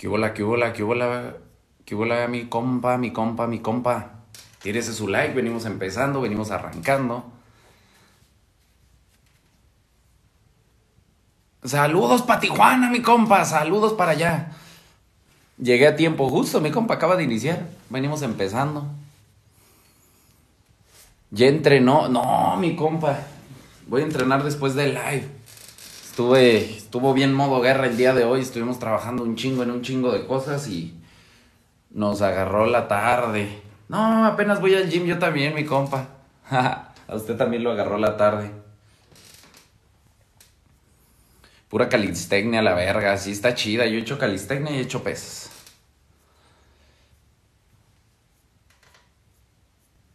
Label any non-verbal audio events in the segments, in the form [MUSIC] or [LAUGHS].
¿Qué hola, qué hola, qué hola, qué hola, mi compa, mi compa, mi compa? Tírese su like, venimos empezando, venimos arrancando. Saludos para Tijuana, mi compa, saludos para allá. Llegué a tiempo justo, mi compa acaba de iniciar, venimos empezando. Ya entrenó, no, mi compa, voy a entrenar después del live. Estuve, estuvo bien modo guerra el día de hoy, estuvimos trabajando un chingo en un chingo de cosas y nos agarró la tarde. No, apenas voy al gym yo también, mi compa. [LAUGHS] A usted también lo agarró la tarde. Pura calistecnia, la verga, sí está chida. Yo he hecho calistecnia y he hecho pesas.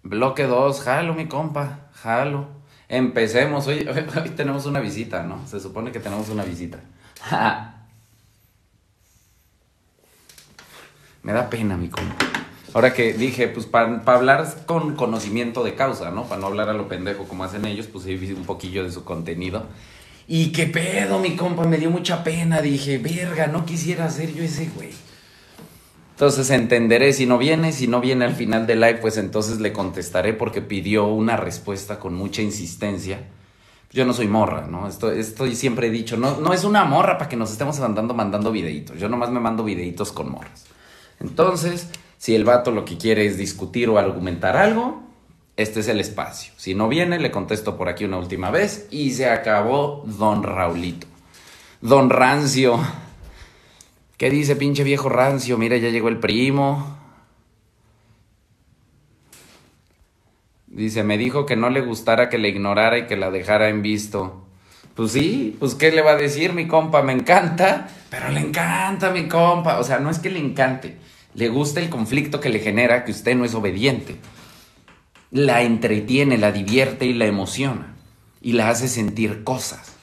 Bloque 2, jalo, mi compa, jalo. Empecemos. Hoy, hoy, tenemos una visita, ¿no? Se supone que tenemos una visita. [LAUGHS] Me da pena, mi compa. Ahora que dije, pues para hablar con conocimiento de causa, ¿no? Para no hablar a lo pendejo como hacen ellos, pues visto un poquillo de su contenido. Y qué pedo, mi compa, me dio mucha pena. Dije, verga, no quisiera ser yo ese güey. Entonces entenderé si no viene, si no viene al final del live, pues entonces le contestaré porque pidió una respuesta con mucha insistencia. Yo no soy morra, ¿no? Esto, siempre he dicho, no, no es una morra para que nos estemos andando mandando videitos. Yo nomás me mando videitos con morras. Entonces, si el vato lo que quiere es discutir o argumentar algo, este es el espacio. Si no viene, le contesto por aquí una última vez y se acabó Don Raulito. Don Rancio. ¿Qué dice pinche viejo rancio? Mira, ya llegó el primo. Dice, me dijo que no le gustara que le ignorara y que la dejara en visto. Pues sí, pues ¿qué le va a decir mi compa? Me encanta, pero le encanta mi compa. O sea, no es que le encante, le gusta el conflicto que le genera que usted no es obediente. La entretiene, la divierte y la emociona. Y la hace sentir cosas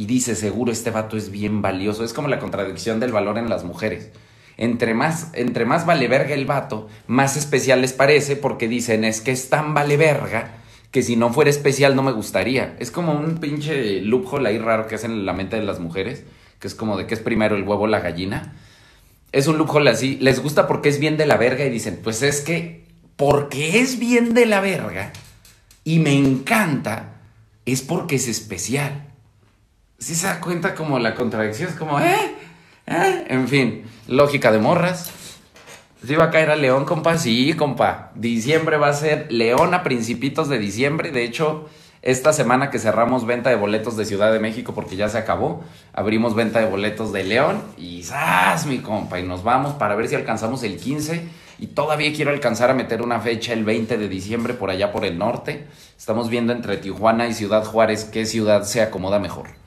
y dice, seguro este vato es bien valioso. Es como la contradicción del valor en las mujeres. Entre más, entre más vale verga el vato, más especial les parece porque dicen, es que es tan vale verga que si no fuera especial no me gustaría. Es como un pinche loophole ahí raro que hacen en la mente de las mujeres, que es como de que es primero el huevo o la gallina. Es un loophole así, les gusta porque es bien de la verga y dicen, pues es que porque es bien de la verga y me encanta, es porque es especial sí se da cuenta como la contradicción, es como, ¿eh? ¿eh? En fin, lógica de morras. ¿Sí va a caer a León, compa? Sí, compa. Diciembre va a ser León a principitos de diciembre. De hecho, esta semana que cerramos venta de boletos de Ciudad de México porque ya se acabó, abrimos venta de boletos de León y ¡zas, mi compa! Y nos vamos para ver si alcanzamos el 15 y todavía quiero alcanzar a meter una fecha el 20 de diciembre por allá por el norte. Estamos viendo entre Tijuana y Ciudad Juárez qué ciudad se acomoda mejor.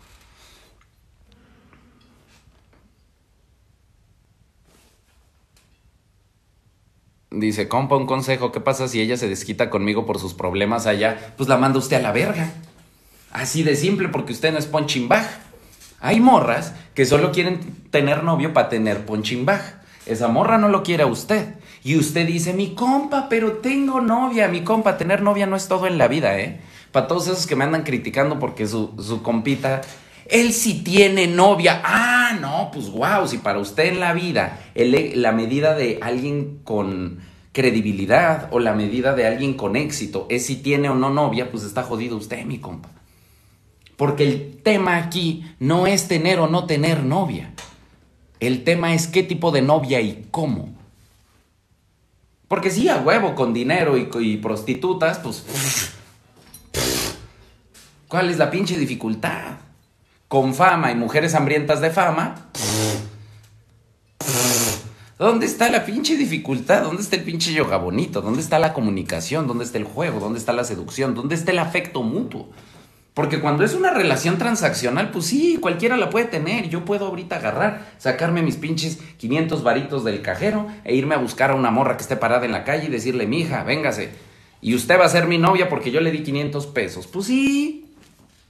Dice, compa, un consejo, ¿qué pasa si ella se desquita conmigo por sus problemas allá? Pues la manda usted a la verga. Así de simple, porque usted no es punching bag. Hay morras que solo quieren tener novio para tener punching bag. Esa morra no lo quiere a usted. Y usted dice, mi compa, pero tengo novia. Mi compa, tener novia no es todo en la vida, ¿eh? Para todos esos que me andan criticando porque su, su compita él sí tiene novia. Ah, no, pues wow, si para usted en la vida la medida de alguien con credibilidad o la medida de alguien con éxito es si tiene o no novia, pues está jodido usted, mi compa. Porque el tema aquí no es tener o no tener novia. El tema es qué tipo de novia y cómo. Porque sí, a huevo, con dinero y, y prostitutas, pues... ¿Cuál es la pinche dificultad? Con fama y mujeres hambrientas de fama. ¿Dónde está la pinche dificultad? ¿Dónde está el pinche yoga bonito? ¿Dónde está la comunicación? ¿Dónde está el juego? ¿Dónde está la seducción? ¿Dónde está el afecto mutuo? Porque cuando es una relación transaccional, pues sí, cualquiera la puede tener. Yo puedo ahorita agarrar, sacarme mis pinches 500 varitos del cajero e irme a buscar a una morra que esté parada en la calle y decirle, mija, véngase. Y usted va a ser mi novia porque yo le di 500 pesos. Pues sí,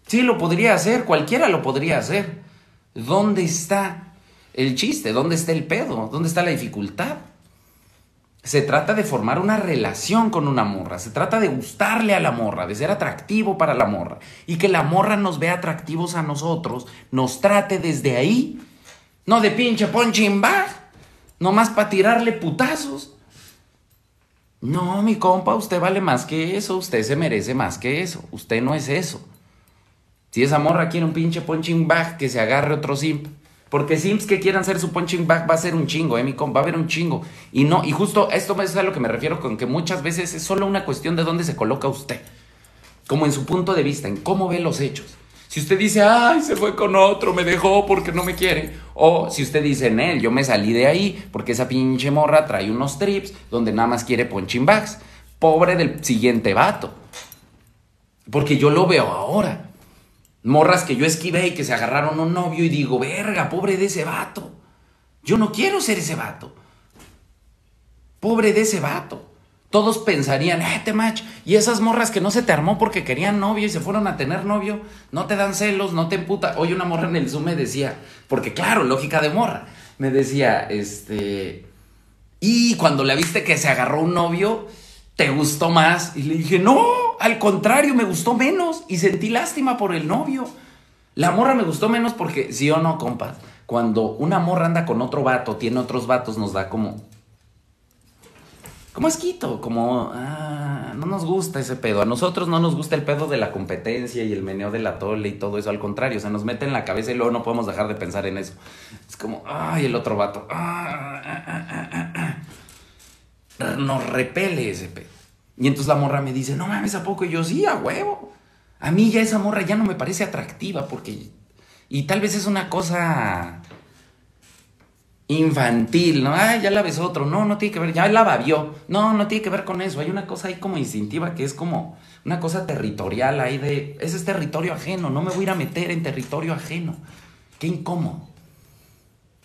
Sí, lo podría hacer, cualquiera lo podría hacer. ¿Dónde está el chiste? ¿Dónde está el pedo? ¿Dónde está la dificultad? Se trata de formar una relación con una morra, se trata de gustarle a la morra, de ser atractivo para la morra y que la morra nos vea atractivos a nosotros, nos trate desde ahí, no de pinche punching bag. Nomás para tirarle putazos. No, mi compa, usted vale más que eso, usted se merece más que eso, usted no es eso. Si esa morra quiere un pinche punching bag, que se agarre otro simp. Porque simps que quieran ser su punching bag va a ser un chingo, eh, mi va a haber un chingo. Y no, y justo esto es a lo que me refiero con que muchas veces es solo una cuestión de dónde se coloca usted. Como en su punto de vista, en cómo ve los hechos. Si usted dice, ay, se fue con otro, me dejó porque no me quiere. O si usted dice, en él, yo me salí de ahí porque esa pinche morra trae unos trips donde nada más quiere punching bags. Pobre del siguiente vato. Porque yo lo veo ahora. Morras que yo esquivé y que se agarraron un novio y digo, verga, pobre de ese vato. Yo no quiero ser ese vato. Pobre de ese vato todos pensarían, eh, te match. Y esas morras que no se te armó porque querían novio y se fueron a tener novio, no te dan celos, no te emputa. Hoy una morra en el Zoom me decía, porque claro, lógica de morra, me decía, este. Y cuando le viste que se agarró un novio, te gustó más. Y le dije, no, al contrario, me gustó menos. Y sentí lástima por el novio. La morra me gustó menos porque, sí o no, compas, cuando una morra anda con otro vato, tiene otros vatos, nos da como como asquito, como ah, no nos gusta ese pedo. A nosotros no nos gusta el pedo de la competencia y el meneo de la tole y todo eso. Al contrario, se nos mete en la cabeza y luego no podemos dejar de pensar en eso. Es como, ay, el otro vato. Ah, ah, nos repele ese pedo. Y entonces la morra me dice, no mames, ¿a poco? Y yo, sí, a huevo. A mí ya esa morra ya no me parece atractiva porque... Y tal vez es una cosa infantil, ¿no? Ay, ya la ves otro. No, no tiene que ver, ya la babió. No, no tiene que ver con eso. Hay una cosa ahí como instintiva que es como una cosa territorial ahí de, ese es territorio ajeno, no me voy a ir a meter en territorio ajeno. Qué incómodo.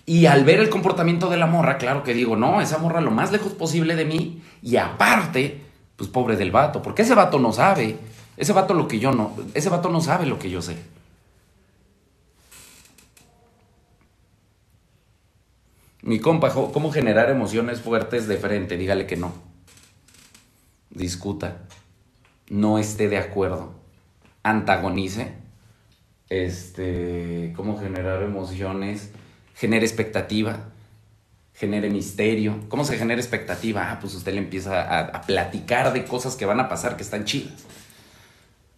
Y al ver el comportamiento de la morra, claro que digo, no, esa morra lo más lejos posible de mí. Y aparte, pues pobre del vato, porque ese vato no sabe. Ese vato lo que yo no, ese vato no sabe lo que yo sé. Mi compa, ¿cómo generar emociones fuertes de frente? Dígale que no. Discuta. No esté de acuerdo. Antagonice. Este, ¿cómo generar emociones? Genere expectativa. Genere misterio. ¿Cómo se genera expectativa? Ah, pues usted le empieza a, a platicar de cosas que van a pasar que están chidas.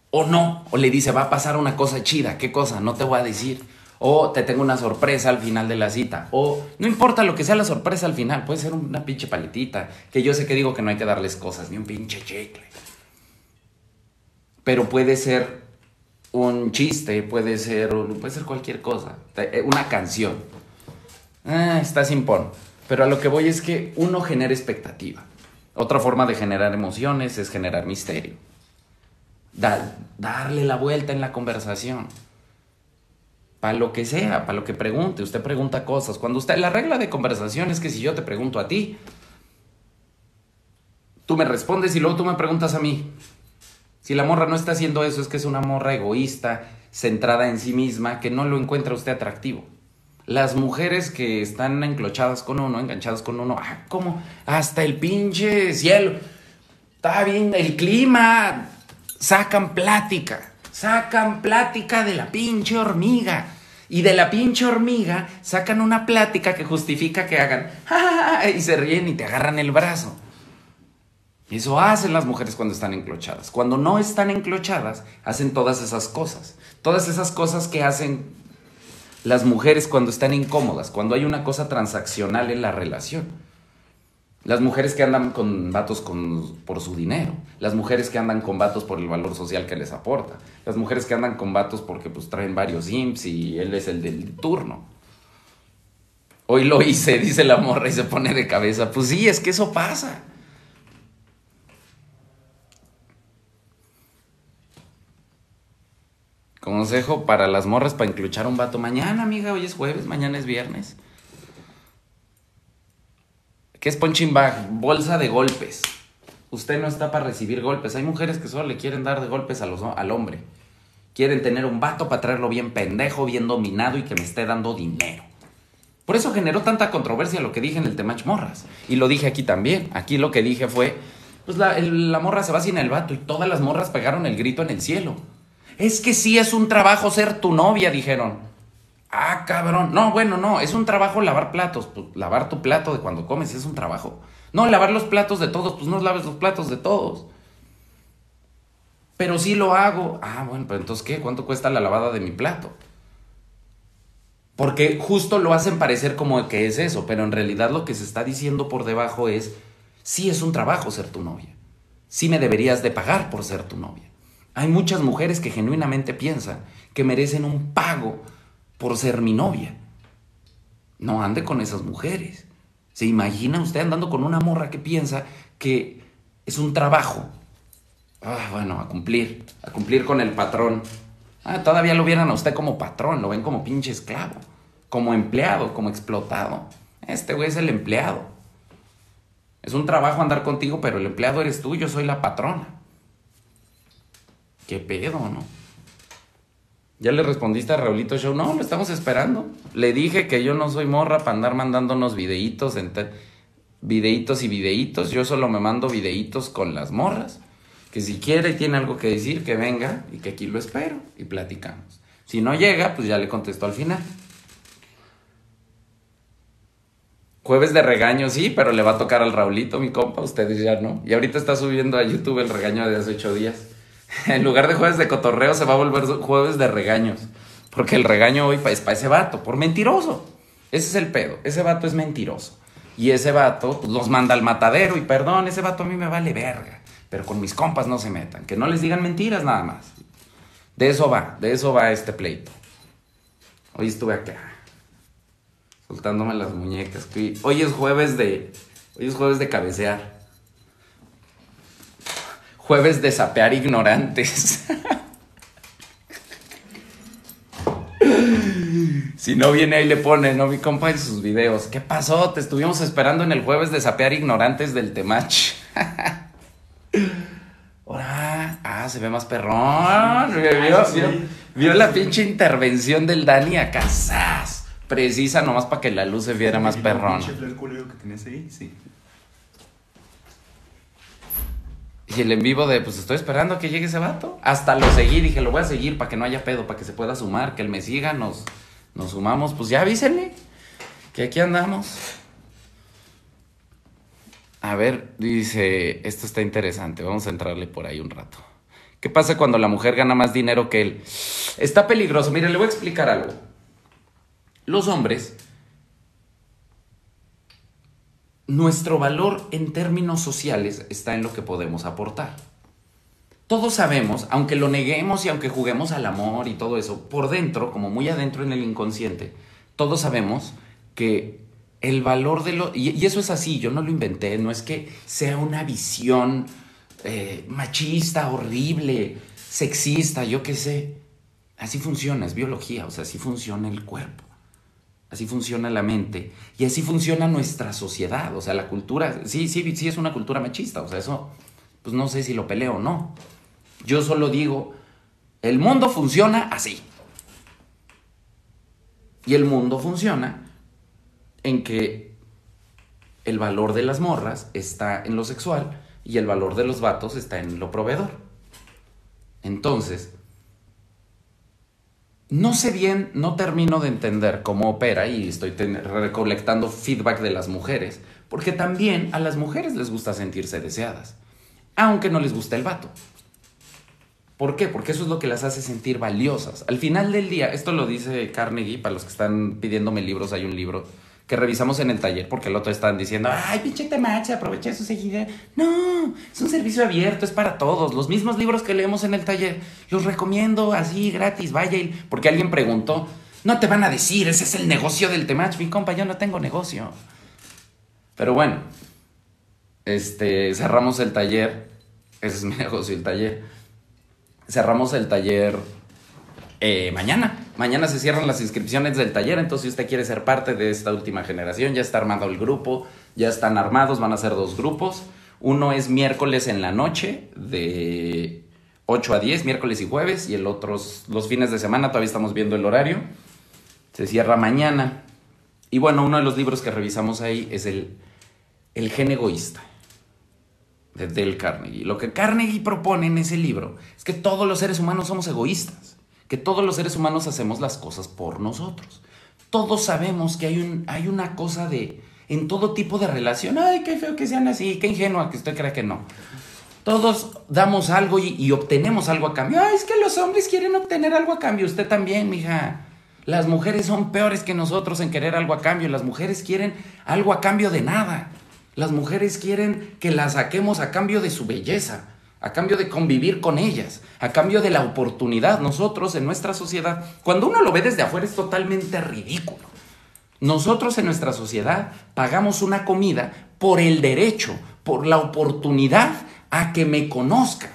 O no, o le dice, va a pasar una cosa chida. ¿Qué cosa? No te voy a decir o te tengo una sorpresa al final de la cita, o no importa lo que sea la sorpresa al final, puede ser una pinche paletita, que yo sé que digo que no hay que darles cosas, ni un pinche chicle. Pero puede ser un chiste, puede ser, puede ser cualquier cosa, eh, una canción. Ah, está sin pon. Pero a lo que voy es que uno genera expectativa. Otra forma de generar emociones es generar misterio. darle la vuelta en la conversación para lo que sea, para lo que pregunte. Usted pregunta cosas. Cuando usted, la regla de conversación es que si yo te pregunto a ti, tú me respondes y luego tú me preguntas a mí. Si la morra no está haciendo eso, es que es una morra egoísta, centrada en sí misma, que no lo encuentra usted atractivo. Las mujeres que están enclochadas con uno, enganchadas con uno, ah, ¿cómo? Hasta el pinche cielo. Está bien, el clima. Sacan plática sacan plática de la pinche hormiga. Y de la pinche hormiga sacan una plática que justifica que hagan [LAUGHS] y se ríen y te agarran el brazo. Eso hacen las mujeres cuando están enclochadas. Cuando no están enclochadas, hacen todas esas cosas. Todas esas cosas que hacen las mujeres cuando están incómodas, cuando hay una cosa transaccional en la relación. Las mujeres que andan con vatos por su dinero. Las mujeres que andan con vatos por el valor social que les aporta. Las mujeres que andan con vatos porque pues traen varios imps y él es el del turno. Hoy lo hice, [LAUGHS] dice la morra y se pone de cabeza. Pues sí, es que eso pasa. Consejo para las morras para incluchar un vato. Mañana, amiga, hoy es jueves, mañana es viernes. ¿Qué es punching bag? Bolsa de golpes. Usted no está para recibir golpes. Hay mujeres que solo le quieren dar de golpes a al hombre. Quieren tener un vato para traerlo bien pendejo, bien dominado y que me esté dando dinero. Por eso generó tanta controversia lo que dije en el Temach Morras. Y lo dije aquí también. Aquí lo que dije fue, pues la, la morra se va sin el vato y todas las morras pegaron el grito en el cielo. Es que sí es un trabajo ser tu novia, dijeron. Ah, cabrón. No, bueno, no, es un trabajo lavar platos. Pues, lavar tu plato de cuando comes es un trabajo. No, lavar los platos de todos, pues no laves los platos de todos. Pero sí lo hago. Ah, bueno, pero entonces, ¿qué? ¿Cuánto cuesta la lavada de mi plato? Porque justo lo hacen parecer como que es eso, pero en realidad lo que se está diciendo por debajo es, sí es un trabajo ser tu novia. Sí me deberías de pagar por ser tu novia. Hay muchas mujeres que genuinamente piensan que merecen un pago por ser mi novia. No ande con esas mujeres. ¿Se imagina usted andando con una morra que piensa que es un trabajo? Ah, bueno, a cumplir, a cumplir con el patrón. Ah, todavía lo vieran a usted como patrón, lo ven como pinche esclavo, como empleado, como explotado. Este güey es el empleado. Es un trabajo andar contigo, pero el empleado eres tú, yo soy la patrona. ¿Qué pedo, no? ¿Ya le respondiste a Raulito Show? No, lo estamos esperando. Le dije que yo no soy morra para andar mandándonos videitos, videitos y videitos. Yo solo me mando videitos con las morras. Que si quiere y tiene algo que decir, que venga y que aquí lo espero y platicamos. Si no llega, pues ya le contesto al final. Jueves de regaño, sí, pero le va a tocar al Raulito, mi compa, ustedes ya no. Y ahorita está subiendo a YouTube el regaño de hace ocho días. [LAUGHS] En lugar de jueves de cotorreo se va a volver jueves de regaños. Porque el regaño hoy es para ese vato, por mentiroso. Ese es el pedo. Ese vato es mentiroso. Y ese vato pues, los manda al matadero. Y perdón, ese vato a mí me vale verga. Pero con mis compas no se metan. Que no les digan mentiras nada más. De eso va, de eso va este pleito. Hoy estuve acá. Soltándome las muñecas. Hoy es jueves de. Hoy es jueves de cabecear. Jueves de sapear ignorantes. si no viene ahí le pone, ¿no? Mi compa en sus videos. ¿Qué pasó? Te estuvimos esperando en el jueves de sapear ignorantes del Temach. Hola. Ah, se ve más perrón. ¿Vio, la pinche intervención del Dani a casas. Precisa nomás para que la luz se viera más perrón. sí. Y el en vivo de, pues estoy esperando a que llegue ese vato. Hasta lo seguí, dije, lo voy a seguir para que no haya pedo, para que se pueda sumar, que él me siga, nos, nos sumamos. Pues ya avísenle que aquí andamos. A ver, dice, esto está interesante, vamos a entrarle por ahí un rato. ¿Qué pasa cuando la mujer gana más dinero que él? Está peligroso. Mire, le voy a explicar algo. Los hombres nuestro valor en términos sociales está en lo que podemos aportar. Todos sabemos, aunque lo neguemos y aunque juguemos al amor y todo eso, por dentro, como muy adentro en el inconsciente, todos sabemos que el valor de lo... Y, eso es así, yo no lo inventé, no es que sea una visión eh, machista, horrible, sexista, yo qué sé. Así funciona, es biología, o sea, así funciona el cuerpo. Así funciona la mente y así funciona nuestra sociedad. O sea, la cultura, sí, sí, sí es una cultura machista. O sea, eso, pues no sé si lo peleo o no. Yo solo digo, el mundo funciona así. Y el mundo funciona en que el valor de las morras está en lo sexual y el valor de los vatos está en lo proveedor. Entonces, no sé bien, no termino de entender cómo opera y estoy recolectando feedback de las mujeres, porque también a las mujeres les gusta sentirse deseadas, aunque no les gusta el vato. ¿Por qué? Porque eso es lo que las hace sentir valiosas. Al final del día, esto lo dice Carnegie, para los que están pidiéndome libros, hay un libro que revisamos en el taller porque el otro están diciendo, ay, pinche temache, aprovecha su seguida. No, es un servicio abierto, es para todos. Los mismos libros que leemos en el taller, los recomiendo así, gratis, vaya. Porque alguien preguntó, no te van a decir, ese es el negocio del temach, mi compa, yo no tengo negocio. Pero bueno, este, cerramos el taller, ese es mi [LAUGHS] negocio, el taller. Cerramos el taller eh, mañana. Mañana se cierran las inscripciones del taller, entonces si usted quiere ser parte de esta última generación, ya está armado el grupo, ya están armados, van a ser dos grupos. Uno es miércoles en la noche de 8 a 10, miércoles y jueves, y el otro los fines de semana, todavía estamos viendo el horario. Se cierra mañana. Y bueno, uno de los libros que revisamos ahí es el, el gen egoísta de Dale Carnegie. Lo que Carnegie propone en ese libro es que todos los seres humanos somos egoístas que todos los seres humanos hacemos las cosas por nosotros. Todos sabemos que hay, un, hay una cosa de, en todo tipo de relación, ay, qué feo que sean así, qué ingenua que usted crea que no. Todos damos algo y, obtenemos algo a cambio. Ay, es que los hombres quieren obtener algo a cambio. Usted también, mija. Las mujeres son peores que nosotros en querer algo a cambio. Las mujeres quieren algo a cambio de nada. Las mujeres quieren que las saquemos a cambio de su belleza a cambio de convivir con ellas, a cambio de la oportunidad. Nosotros en nuestra sociedad, cuando uno lo ve desde afuera es totalmente ridículo. Nosotros en nuestra sociedad pagamos una comida por el derecho, por la oportunidad a que me conozca.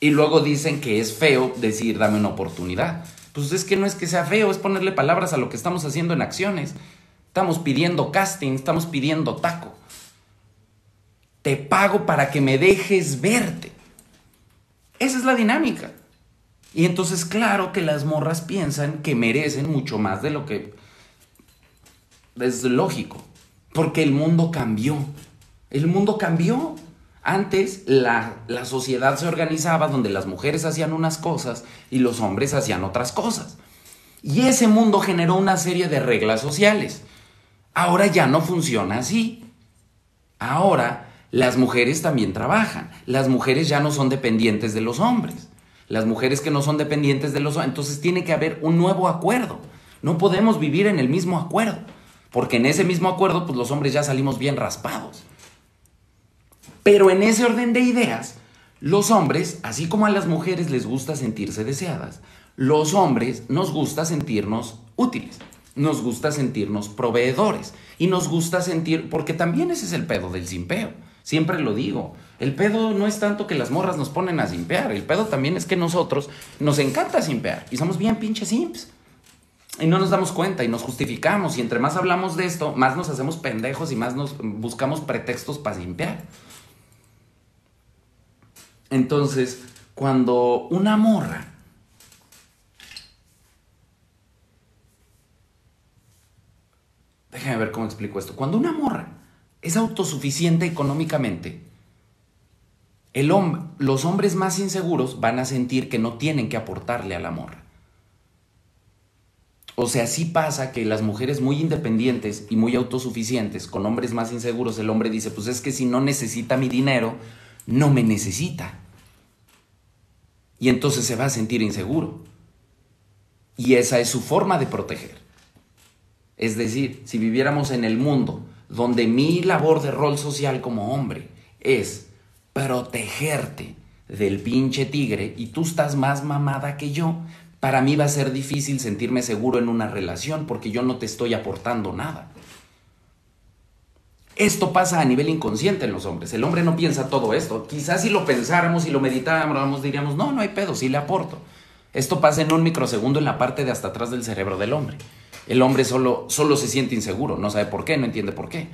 Y luego dicen que es feo decir dame una oportunidad. Pues es que no es que sea feo, es ponerle palabras a lo que estamos haciendo en acciones. Estamos pidiendo casting, estamos pidiendo taco te pago para que me dejes verte. Esa es la dinámica. Y entonces claro que las morras piensan que merecen mucho más de lo que es lógico, porque el mundo cambió. El mundo cambió. Antes la, la, sociedad se organizaba donde las mujeres hacían unas cosas y los hombres hacían otras cosas. Y ese mundo generó una serie de reglas sociales. Ahora ya no funciona así. Ahora las mujeres también trabajan. Las mujeres ya no son dependientes de los hombres. Las mujeres que no son dependientes de los hombres. Entonces tiene que haber un nuevo acuerdo. No podemos vivir en el mismo acuerdo. Porque en ese mismo acuerdo, pues los hombres ya salimos bien raspados. Pero en ese orden de ideas, los hombres, así como a las mujeres les gusta sentirse deseadas, los hombres nos gusta sentirnos útiles, nos gusta sentirnos proveedores y nos gusta sentir, porque también ese es el pedo del simpeo. Siempre lo digo. El pedo no es tanto que las morras nos ponen a simpear. El pedo también es que nosotros nos encanta simpear. Y somos bien pinches simps. Y no nos damos cuenta y nos justificamos. Y entre más hablamos de esto, más nos hacemos pendejos y más nos buscamos pretextos para simpear. Entonces, cuando una morra Déjame ver cómo explico esto. Cuando una morra es autosuficiente económicamente, el los hombres más inseguros van a sentir que no tienen que aportarle al amor. O sea, sí pasa que las mujeres muy independientes y muy autosuficientes, con hombres más inseguros, el hombre dice, pues es que si no necesita mi dinero, no me necesita. Y entonces se va a sentir inseguro. Y esa es su forma de proteger. Es decir, si viviéramos en el mundo donde mi labor de rol social como hombre es protegerte del pinche tigre y tú estás más mamada que yo, para mí va a ser difícil sentirme seguro en una relación porque yo no te estoy aportando nada. Esto pasa a nivel inconsciente en los hombres. El hombre no piensa todo esto. Quizás si lo pensáramos y lo meditáramos, diríamos, no, no hay pedo, sí le aporto. Esto pasa en un microsegundo en la parte de hasta atrás del cerebro del hombre. El hombre solo, solo se siente inseguro, no sabe por qué, no entiende por qué.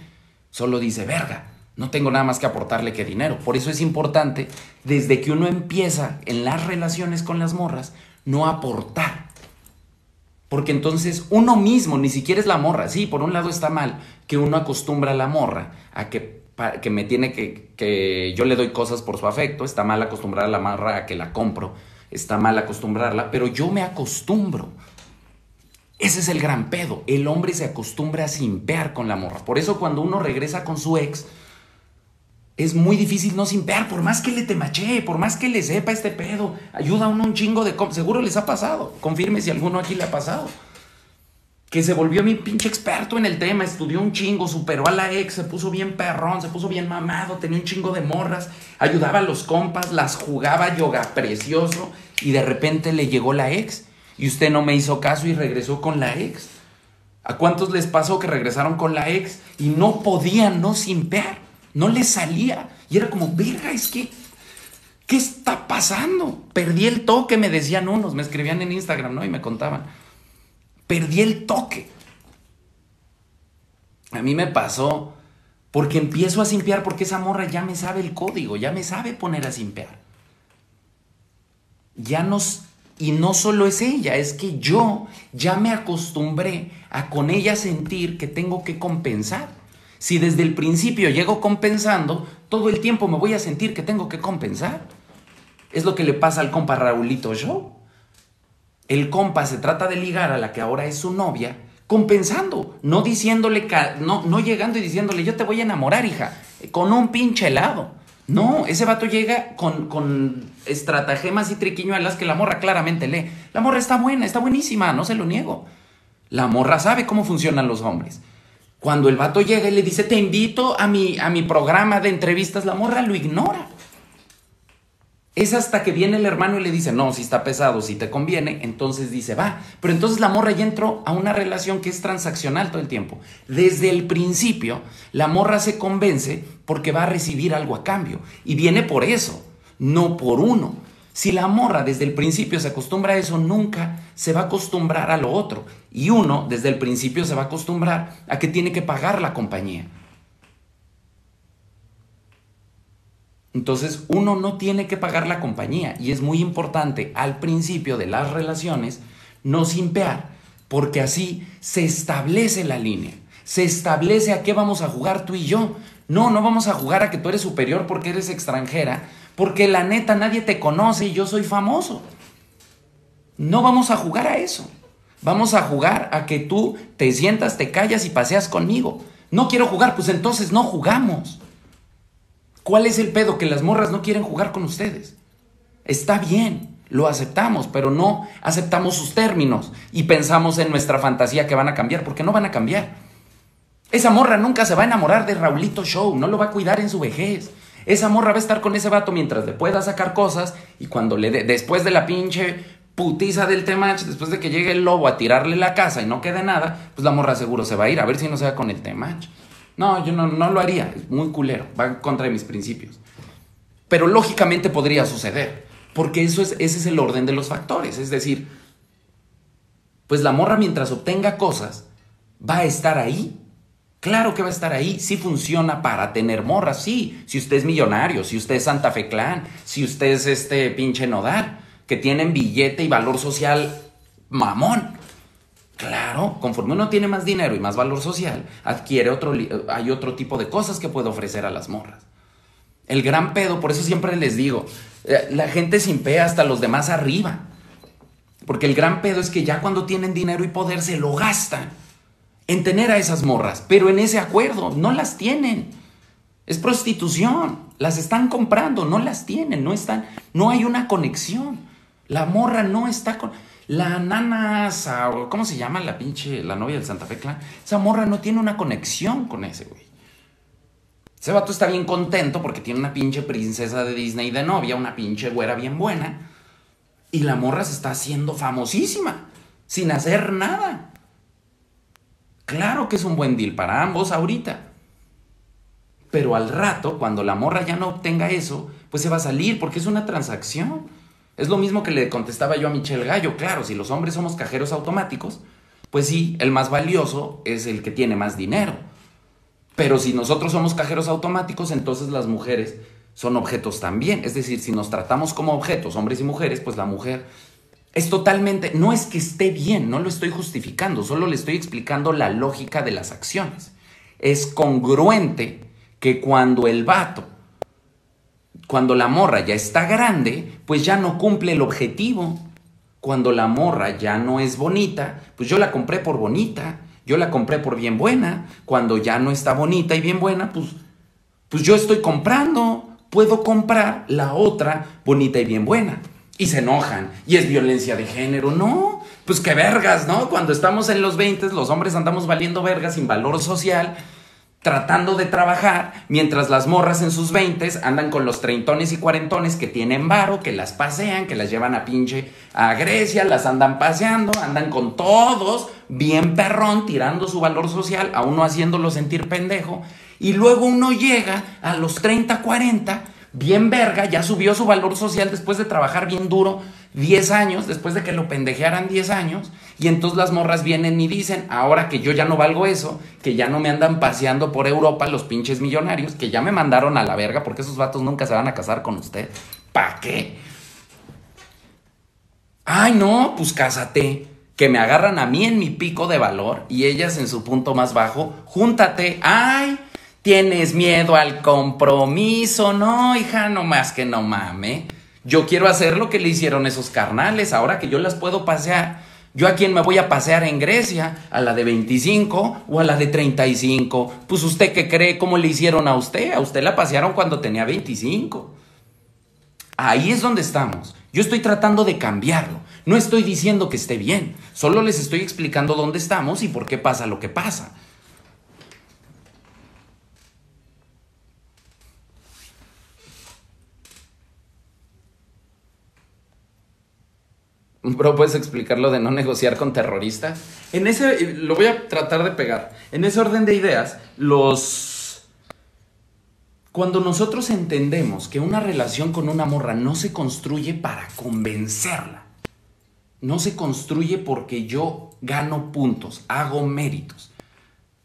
Solo dice, verga, no tengo nada más que aportarle que dinero. Por eso es importante, desde que uno empieza en las relaciones con las morras, no aportar. Porque entonces uno mismo, ni siquiera es la morra. Sí, por un lado está mal que uno acostumbra a la morra a que, que me tiene que, que yo le doy cosas por su afecto. Está mal acostumbrar a la morra a que la compro. Está mal acostumbrarla, pero yo me acostumbro. Ese es el gran pedo. El hombre se acostumbra a simpear con la morra. Por eso cuando uno regresa con su ex, es muy difícil no simpear, por más que le temachee, por más que le sepa este pedo. Ayuda a uno un chingo de... Seguro les ha pasado. Confirme si alguno aquí le ha pasado. Que se volvió mi pinche experto en el tema, estudió un chingo, superó a la ex, se puso bien perrón, se puso bien mamado, tenía un chingo de morras, ayudaba a los compas, las jugaba yoga precioso y de repente le llegó la ex y usted no me hizo caso y regresó con la ex. ¿A cuántos les pasó que regresaron con la ex y no podían no simpear? No les salía. Y era como, verga, es que, ¿qué está pasando? Perdí el toque, me decían unos, me escribían en Instagram, ¿no? Y me contaban. Perdí el toque. A mí me pasó porque empiezo a simpear porque esa morra ya me sabe el código, ya me sabe poner a simpear. Ya nos y no solo es ella, es que yo ya me acostumbré a con ella sentir que tengo que compensar. Si desde el principio llego compensando, todo el tiempo me voy a sentir que tengo que compensar. Es lo que le pasa al compa Raulito Show. el compa se trata de ligar a la que ahora es su novia, compensando, no diciéndole, no, no llegando y diciéndole, yo te voy a enamorar, hija, con un pinche helado. No, ese vato llega con, con estratagemas y triquiñuelas que la morra claramente lee. La morra está buena, está buenísima, no se lo niego. La morra sabe cómo funcionan los hombres. Cuando el vato llega y le dice, te invito a mi, a mi programa de entrevistas, la morra lo ignora. Es hasta que viene el hermano y le dice, no, si está pesado, si te conviene, entonces dice, va. Pero entonces la morra ya entró a una relación que es transaccional todo el tiempo. Desde el principio, la morra se convence porque va a recibir algo a cambio. Y viene por eso, no por uno. Si la morra desde el principio se acostumbra a eso, nunca se va a acostumbrar a lo otro. Y uno desde el principio se va a acostumbrar a que tiene que pagar la compañía. Entonces uno no tiene que pagar la compañía y es muy importante al principio de las relaciones no simpear, porque así se establece la línea, se establece a qué vamos a jugar tú y yo. No, no vamos a jugar a que tú eres superior porque eres extranjera, porque la neta nadie te conoce y yo soy famoso. No vamos a jugar a eso. Vamos a jugar a que tú te sientas, te callas y paseas conmigo. No quiero jugar, pues entonces no jugamos. ¿Cuál es el pedo? Que las morras no quieren jugar con ustedes. Está bien, lo aceptamos, pero no aceptamos sus términos y pensamos en nuestra fantasía que van a cambiar, porque no van a cambiar. Esa morra nunca se va a enamorar de Raulito Show, no lo va a cuidar en su vejez. Esa morra va a estar con ese vato mientras le pueda sacar cosas y cuando le dé, después de la pinche putiza del temach, después de que llegue el lobo a tirarle la casa y no quede nada, pues la morra seguro se va a ir a ver si no se va con el temach. No, yo no, no lo haría, es muy culero, va en contra de mis principios. Pero lógicamente podría suceder, porque eso es, ese es el orden de los factores. Es decir, pues la morra mientras obtenga cosas, va a estar ahí. Claro que va a estar ahí, sí funciona para tener morras, sí. Si usted es millonario, si usted es Santa Fe Clan, si usted es este pinche nodal, que tienen billete y valor social mamón. Claro, conforme uno tiene más dinero y más valor social, adquiere otro, hay otro tipo de cosas que puede ofrecer a las morras. El gran pedo, por eso siempre les digo, eh, la gente simpea hasta los demás arriba. Porque el gran pedo es que ya cuando tienen dinero y poder se lo gastan en tener a esas morras, pero en ese acuerdo no las tienen. Es prostitución, las están comprando, no las tienen, no están, no hay una conexión. La morra no está con la nana, ¿cómo se llama la pinche, la novia del Santa Fe Clan? Esa morra no tiene una conexión con ese güey. Ese vato está bien contento porque tiene una pinche princesa de Disney de novia, una pinche güera bien buena. Y la morra se está haciendo famosísima, sin hacer nada. Claro que es un buen deal para ambos ahorita. Pero al rato, cuando la morra ya no obtenga eso, pues se va a salir porque es una transacción. Es lo mismo que le contestaba yo a Michelle Gallo. Claro, si los hombres somos cajeros automáticos, pues sí, el más valioso es el que tiene más dinero. Pero si nosotros somos cajeros automáticos, entonces las mujeres son objetos también. Es decir, si nos tratamos como objetos, hombres y mujeres, pues la mujer es totalmente, no es que esté bien, no lo estoy justificando, solo le estoy explicando la lógica de las acciones. Es congruente que cuando el vato cuando la morra ya está grande, pues ya no cumple el objetivo. Cuando la morra ya no es bonita, pues yo la compré por bonita, yo la compré por bien buena. Cuando ya no está bonita y bien buena, pues, pues yo estoy comprando. Puedo comprar la otra bonita y bien buena. Y se enojan. Y es violencia de género. No, pues qué vergas, ¿no? Cuando estamos en los 20, los hombres andamos valiendo vergas sin valor social tratando de trabajar, mientras las morras en sus veintes andan con los treintones y cuarentones que tienen varo, que las pasean, que las llevan a pinche a Grecia, las andan paseando, andan con todos, bien perrón, tirando su valor social, a uno haciéndolo sentir pendejo, y luego uno llega a los 30, 40, bien verga, ya subió su valor social después de trabajar bien duro 10 años, después de que lo pendejearan 10 años, y entonces las morras vienen y dicen, ahora que yo ya no valgo eso, que ya no me andan paseando por Europa los pinches millonarios, que ya me mandaron a la verga porque esos vatos nunca se van a casar con usted. ¿Para qué? Ay, no, pues cásate. Que me agarran a mí en mi pico de valor y ellas en su punto más bajo. Júntate. Ay, tienes miedo al compromiso. No, hija, no más que no mame. Yo quiero hacer lo que le hicieron esos carnales, ahora que yo las puedo pasear. ¿Yo a quién me voy a pasear en Grecia? ¿A la de 25 o a la de 35? Pues usted qué cree, ¿cómo le hicieron a usted? A usted la pasearon cuando tenía 25. Ahí es donde estamos. Yo estoy tratando de cambiarlo. No estoy diciendo que esté bien. Solo les estoy explicando dónde estamos y por qué pasa lo que pasa. Bro, ¿puedes explicar lo de no negociar con terroristas? En ese, lo voy a tratar de pegar. En ese orden de ideas, los... Cuando nosotros entendemos que una relación con una morra no se construye para convencerla, no se construye porque yo gano puntos, hago méritos.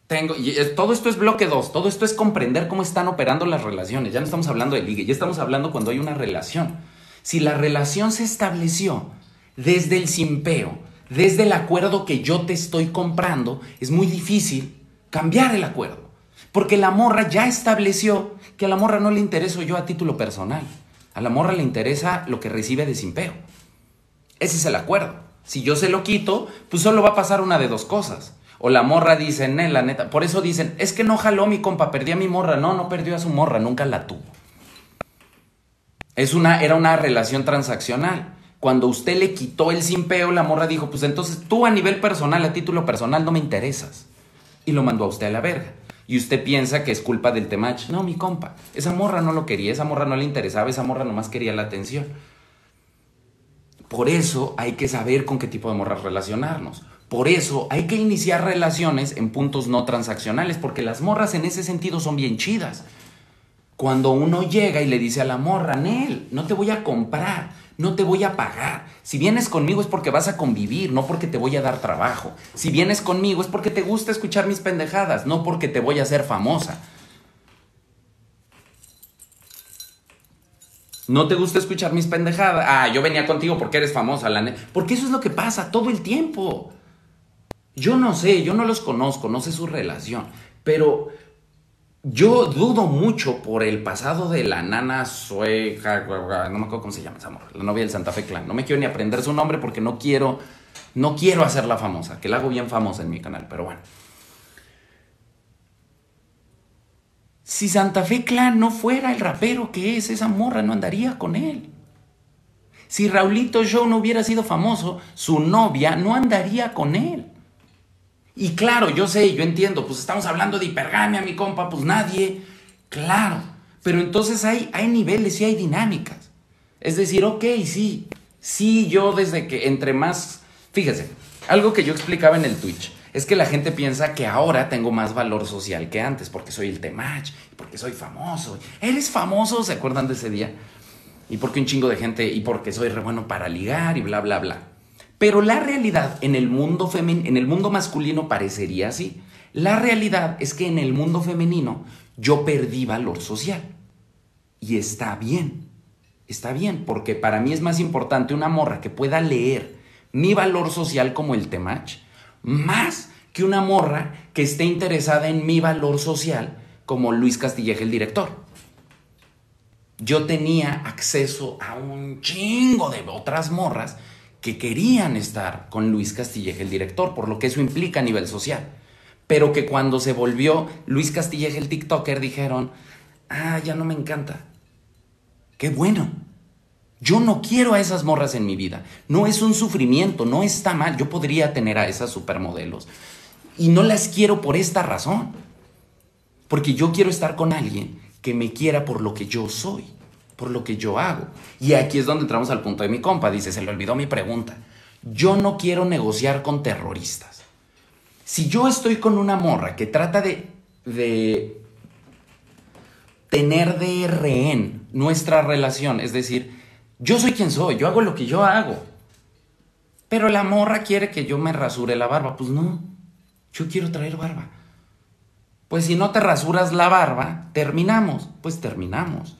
Tengo, y todo esto es bloque 2, todo esto es comprender cómo están operando las relaciones. Ya no estamos hablando de ligue, ya estamos hablando cuando hay una relación. Si la relación se estableció desde el simpeo, desde el acuerdo que yo te estoy comprando, es muy difícil cambiar el acuerdo. Porque la morra ya estableció que a la morra no le intereso yo a título personal. A la morra le interesa lo que recibe de simpeo. Ese es el acuerdo. Si yo se lo quito, pues solo va a pasar una de dos cosas. O la morra dice, ne, la neta. Por eso dicen, es que no jaló mi compa, perdí a mi morra. No, no perdió a su morra, nunca la tuvo. Es una, era una relación transaccional. Cuando usted le quitó el simpeo, la morra dijo, pues entonces tú a nivel personal, a título personal, no me interesas. Y lo mandó a usted a la verga. Y usted piensa que es culpa del temach. No, mi compa. Esa morra no lo quería, esa morra no le interesaba, esa morra nomás quería la atención. Por eso hay que saber con qué tipo de morras relacionarnos. Por eso hay que iniciar relaciones en puntos no transaccionales, porque las morras en ese sentido son bien chidas. Cuando uno llega y le dice a la morra, Nel, no te voy a comprar, no te voy a pagar. Si vienes conmigo es porque vas a convivir, no porque te voy a dar trabajo. Si vienes conmigo es porque te gusta escuchar mis pendejadas, no porque te voy a hacer famosa. No te gusta escuchar mis pendejadas. Ah, yo venía contigo porque eres famosa, la Porque eso es lo que pasa todo el tiempo. Yo no sé, yo no los conozco, no sé su relación, pero yo dudo mucho por el pasado de la nana sueca, no me acuerdo cómo se llama esa amor, la novia del Santa Fe Clan. No me quiero ni aprender su nombre porque no quiero, no quiero hacerla famosa, que la hago bien famosa en mi canal, pero bueno. Si Santa Fe Clan no fuera el rapero que es, esa morra no andaría con él. Si Raulito Show no hubiera sido famoso, su novia no andaría con él. Y claro, yo sé, yo entiendo, pues estamos hablando de hipergamia, mi compa, pues nadie. Claro, pero entonces hay, hay niveles y hay dinámicas. Es decir, ok, sí, sí, yo desde que entre más... Fíjese, algo que yo explicaba en el Twitch. Es que la gente piensa que ahora tengo más valor social que antes, porque soy el temach, porque soy famoso. ¿Eres famoso? ¿Se acuerdan de ese día? Y porque un chingo de gente, y porque soy re bueno para ligar y bla, bla, bla. Pero la realidad en el mundo en el mundo masculino parecería así. La realidad es que en el mundo femenino yo perdí valor social. Y está bien. Está bien, porque para mí es más importante una morra que pueda leer mi valor social como el temach más que una morra que esté interesada en mi valor social como Luis Castilleja, el director. Yo tenía acceso a un chingo de otras morras que querían estar con Luis Castilleja, el director, por lo que eso implica a nivel social. Pero que cuando se volvió Luis Castilleja, el TikToker, dijeron, ah, ya no me encanta. Qué bueno. Yo no quiero a esas morras en mi vida. No es un sufrimiento, no está mal. Yo podría tener a esas supermodelos. Y no las quiero por esta razón. Porque yo quiero estar con alguien que me quiera por lo que yo soy, por lo que yo hago. Y aquí es donde entramos al punto de mi compa. Dice, se le olvidó mi pregunta. Yo no quiero negociar con terroristas. Si yo estoy con una morra que trata de, de tener de rehén nuestra relación, es decir, yo soy quien soy, yo hago lo que yo hago. Pero la morra quiere que yo me rasure la barba. Pues no, yo quiero traer barba. Pues si no te rasuras la barba, terminamos. Pues terminamos.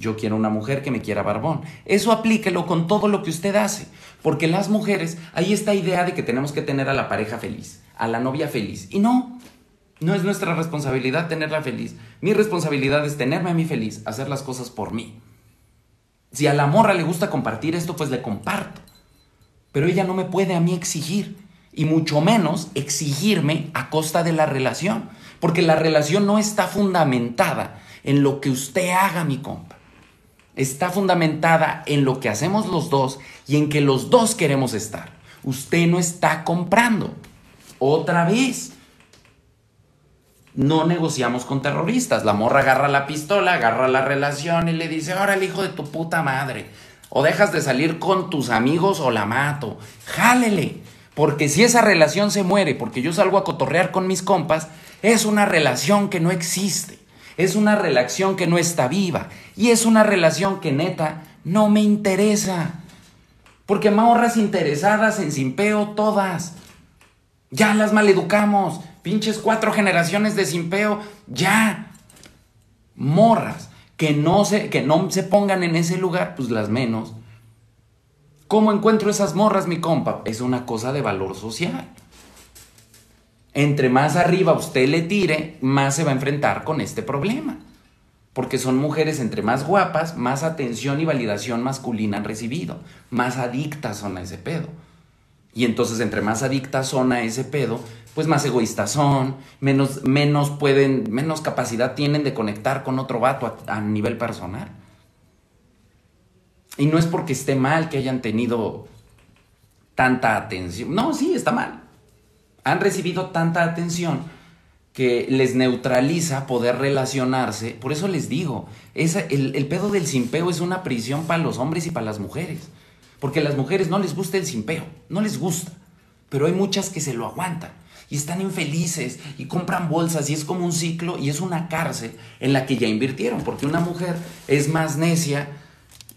Yo quiero una mujer que me quiera barbón. Eso aplíquelo con todo lo que usted hace. Porque las mujeres, hay esta idea de que tenemos que tener a la pareja feliz, a la novia feliz. Y no, no es nuestra responsabilidad tenerla feliz. Mi responsabilidad es tenerme a mí feliz, hacer las cosas por mí. Si a la morra le gusta compartir esto, pues le comparto. Pero ella no me puede a mí exigir, y mucho menos exigirme a costa de la relación, porque la relación no está fundamentada en lo que usted haga, mi compa. Está fundamentada en lo que hacemos los dos y en que los dos queremos estar. Usted no está comprando. Otra vez. No negociamos con terroristas. La morra agarra la pistola, agarra la relación y le dice, ahora el hijo de tu puta madre. O dejas de salir con tus amigos o la mato. Jálele. Porque si esa relación se muere, porque yo salgo a cotorrear con mis compas, es una relación que no existe. Es una relación que no está viva. Y es una relación que neta no me interesa. Porque morras interesadas en simpeo todas. Ya las maleducamos. Pinches cuatro generaciones de simpeo. Ya. Morras que no se, que no se pongan en ese lugar, pues las menos. ¿Cómo encuentro esas morras, mi compa? Es una cosa de valor social. Entre más arriba usted le tire, más se va a enfrentar con este problema. Porque son mujeres entre más guapas, más atención y validación masculina han recibido. Más adictas son a ese pedo. Y entonces entre más adictas son a ese pedo, pues más egoístas son, menos, menos pueden, menos capacidad tienen de conectar con otro vato a, nivel personal. Y no es porque esté mal que hayan tenido tanta atención. No, sí, está mal. Han recibido tanta atención que les neutraliza poder relacionarse. Por eso les digo, el, el pedo del simpeo es una prisión para los hombres y para las mujeres. Porque a las mujeres no les gusta el simpeo, no les gusta. Pero hay muchas que se lo aguantan y están infelices y compran bolsas y es como un ciclo y es una cárcel en la que ya invirtieron, porque una mujer es más necia,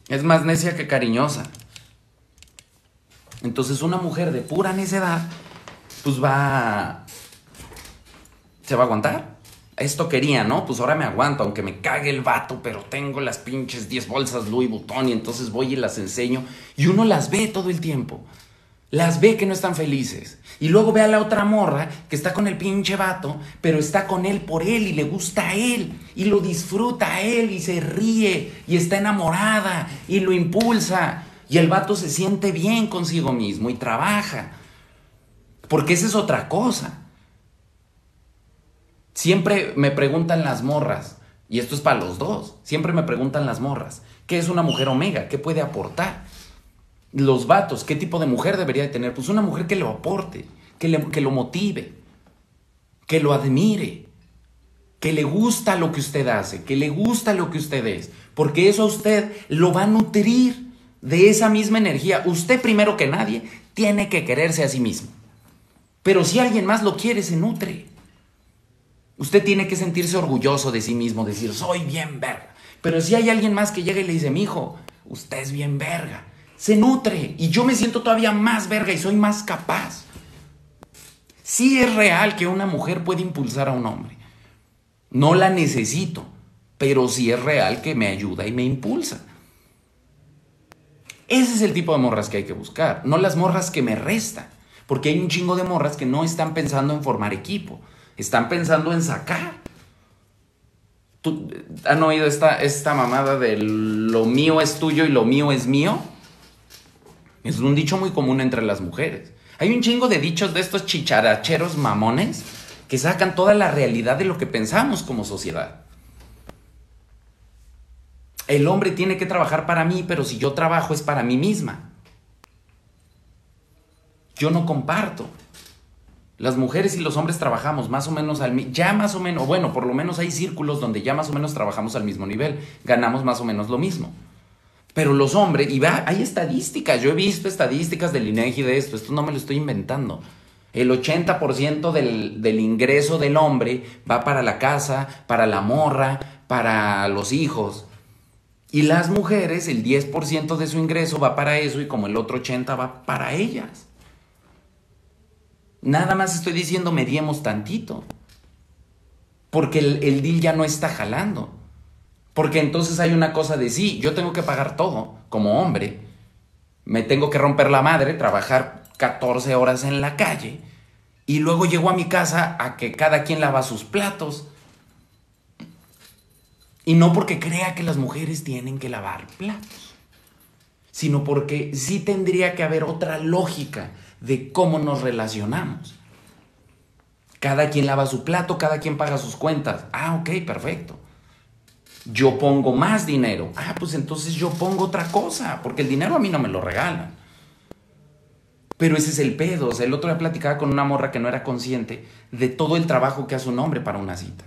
es más necia que cariñosa. Entonces una mujer de pura necedad, pues va, se va a aguantar. Esto quería, ¿no? Pues ahora me aguanto, aunque me cague el vato, pero tengo las pinches 10 bolsas Louis Vuitton y entonces voy y las enseño. Y uno las ve todo el tiempo las ve que no están felices. Y luego ve a la otra morra que está con el pinche vato, pero está con él por él y le gusta a él y lo disfruta a él y se ríe y está enamorada y lo impulsa. Y el vato se siente bien consigo mismo y trabaja. Porque esa es otra cosa. Siempre me preguntan las morras, y esto es para los dos, siempre me preguntan las morras, ¿qué es una mujer omega? ¿Qué puede aportar? los vatos, ¿qué tipo de mujer debería de tener? Pues una mujer que lo aporte, que, que lo motive, que lo admire, que le gusta lo que usted hace, que le gusta lo que usted es, porque eso a usted lo va a nutrir de esa misma energía. Usted primero que nadie tiene que quererse a sí mismo. Pero si alguien más lo quiere, se nutre. Usted tiene que sentirse orgulloso de sí mismo, decir, soy bien verga. Pero si hay alguien más que llega y le dice, mi hijo, usted es bien verga se nutre y yo me siento todavía más verga y soy más capaz. Sí es real que una mujer puede impulsar a un hombre. No la necesito, pero sí es real que me ayuda y me impulsa. Ese es el tipo de morras que hay que buscar, no las morras que me restan, porque hay un chingo de morras que no están pensando en formar equipo, están pensando en sacar. ¿Han oído esta, esta mamada de lo mío es tuyo y lo mío es mío? Es un dicho muy común entre las mujeres. Hay un chingo de dichos de estos chicharacheros mamones que sacan toda la realidad de lo que pensamos como sociedad. El hombre tiene que trabajar para mí, pero si yo trabajo es para mí misma. Yo no comparto. Las mujeres y los hombres trabajamos más o menos al ya más o menos, bueno, por lo menos hay círculos donde ya más o menos trabajamos al mismo nivel, ganamos más o menos lo mismo. Pero los hombres, y va, hay estadísticas, yo he visto estadísticas del INEGI de esto, esto no me lo estoy inventando. El 80% del, del ingreso del hombre va para la casa, para la morra, para los hijos. Y las mujeres, el 10% de su ingreso va para eso y como el otro 80% va para ellas. Nada más estoy diciendo, mediemos tantito. Porque el, el deal ya no está jalando. Porque entonces hay una cosa de sí, yo tengo que pagar todo como hombre. Me tengo que romper la madre, trabajar 14 horas en la calle y luego llego a mi casa a que cada quien lava sus platos. Y no porque crea que las mujeres tienen que lavar platos. sino porque sí tendría que haber otra lógica de cómo nos relacionamos. Cada quien lava su plato, cada quien paga sus cuentas. Ah, ok, perfecto. Yo pongo más dinero. Ah, pues entonces yo pongo otra cosa, porque el dinero a mí no me lo regalan. Pero ese es el pedo. O sea, el otro día platicaba con una morra que no era consciente de todo el trabajo que hace un hombre para una cita.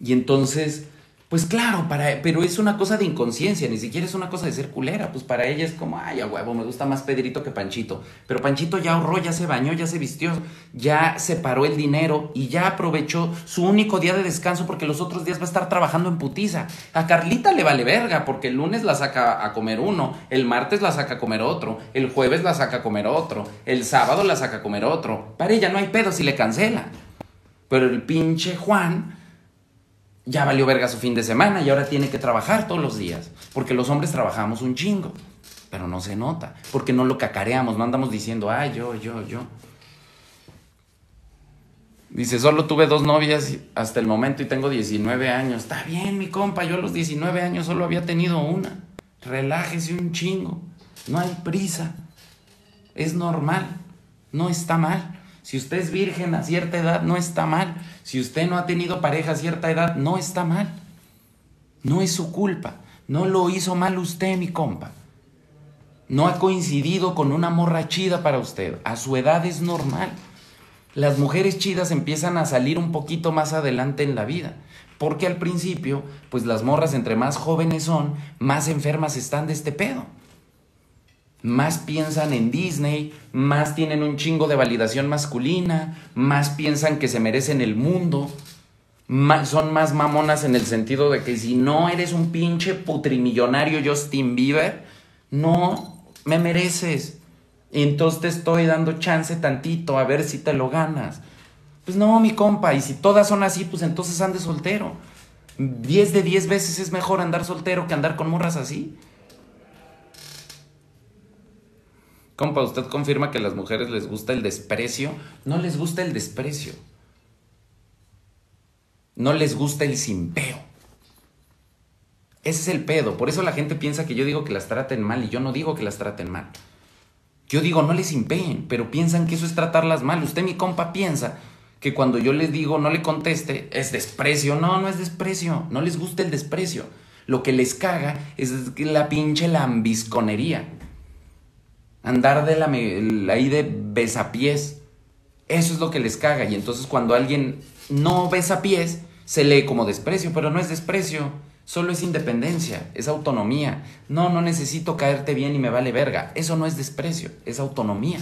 Y entonces pues claro, para, pero es una cosa de inconsciencia, ni siquiera es una cosa de ser culera. Pues para ella es como, ay, a huevo, me gusta más Pedrito que Panchito. Pero Panchito ya ahorró, ya se bañó, ya se vistió, ya separó el dinero y ya aprovechó su único día de descanso porque los otros días va a estar trabajando en putiza. A Carlita le vale verga porque el lunes la saca a comer uno, el martes la saca a comer otro, el jueves la saca a comer otro, el sábado la saca a comer otro. Para ella no hay pedo si le cancela. Pero el pinche Juan ya valió verga su fin de semana y ahora tiene que trabajar todos los días. Porque los hombres trabajamos un chingo, pero no se nota. Porque no lo cacareamos, no andamos diciendo, ay, yo, yo, yo. Dice, solo tuve dos novias hasta el momento y tengo 19 años. Está bien, mi compa, yo a los 19 años solo había tenido una. Relájese un chingo. No hay prisa. Es normal. No está mal. Si usted es virgen a cierta edad, no está mal. Si usted no ha tenido pareja a cierta edad, no está mal. No es su culpa. No lo hizo mal usted, mi compa. No ha coincidido con una morra chida para usted. A su edad es normal. Las mujeres chidas empiezan a salir un poquito más adelante en la vida. Porque al principio, pues las morras entre más jóvenes son, más enfermas están de este pedo más piensan en Disney, más tienen un chingo de validación masculina, más piensan que se merecen el mundo, son más mamonas en el sentido de que si no eres un pinche putrimillonario Justin Bieber, no me mereces. entonces te estoy dando chance tantito a ver si te lo ganas. Pues no, mi compa, y si todas son así, pues entonces ande soltero. 10 de 10 veces es mejor andar soltero que andar con morras así. Compa, ¿usted confirma que a las mujeres les gusta el desprecio? No les gusta el desprecio. No les gusta el simpeo. Ese es el pedo. Por eso la gente piensa que yo digo que las traten mal y yo no digo que las traten mal. Yo digo no les impeen, pero piensan que eso es tratarlas mal. Usted, mi compa, piensa que cuando yo les digo no le conteste es desprecio. No, no es desprecio. No les gusta el desprecio. Lo que les caga es la pinche lambisconería andar de la, ahí de besapiés. Eso es lo que les caga. Y entonces cuando alguien no besa pies, se lee como desprecio, pero no es desprecio. Solo es independencia, es autonomía. No, no necesito caerte bien y me vale verga. Eso no es desprecio, es autonomía.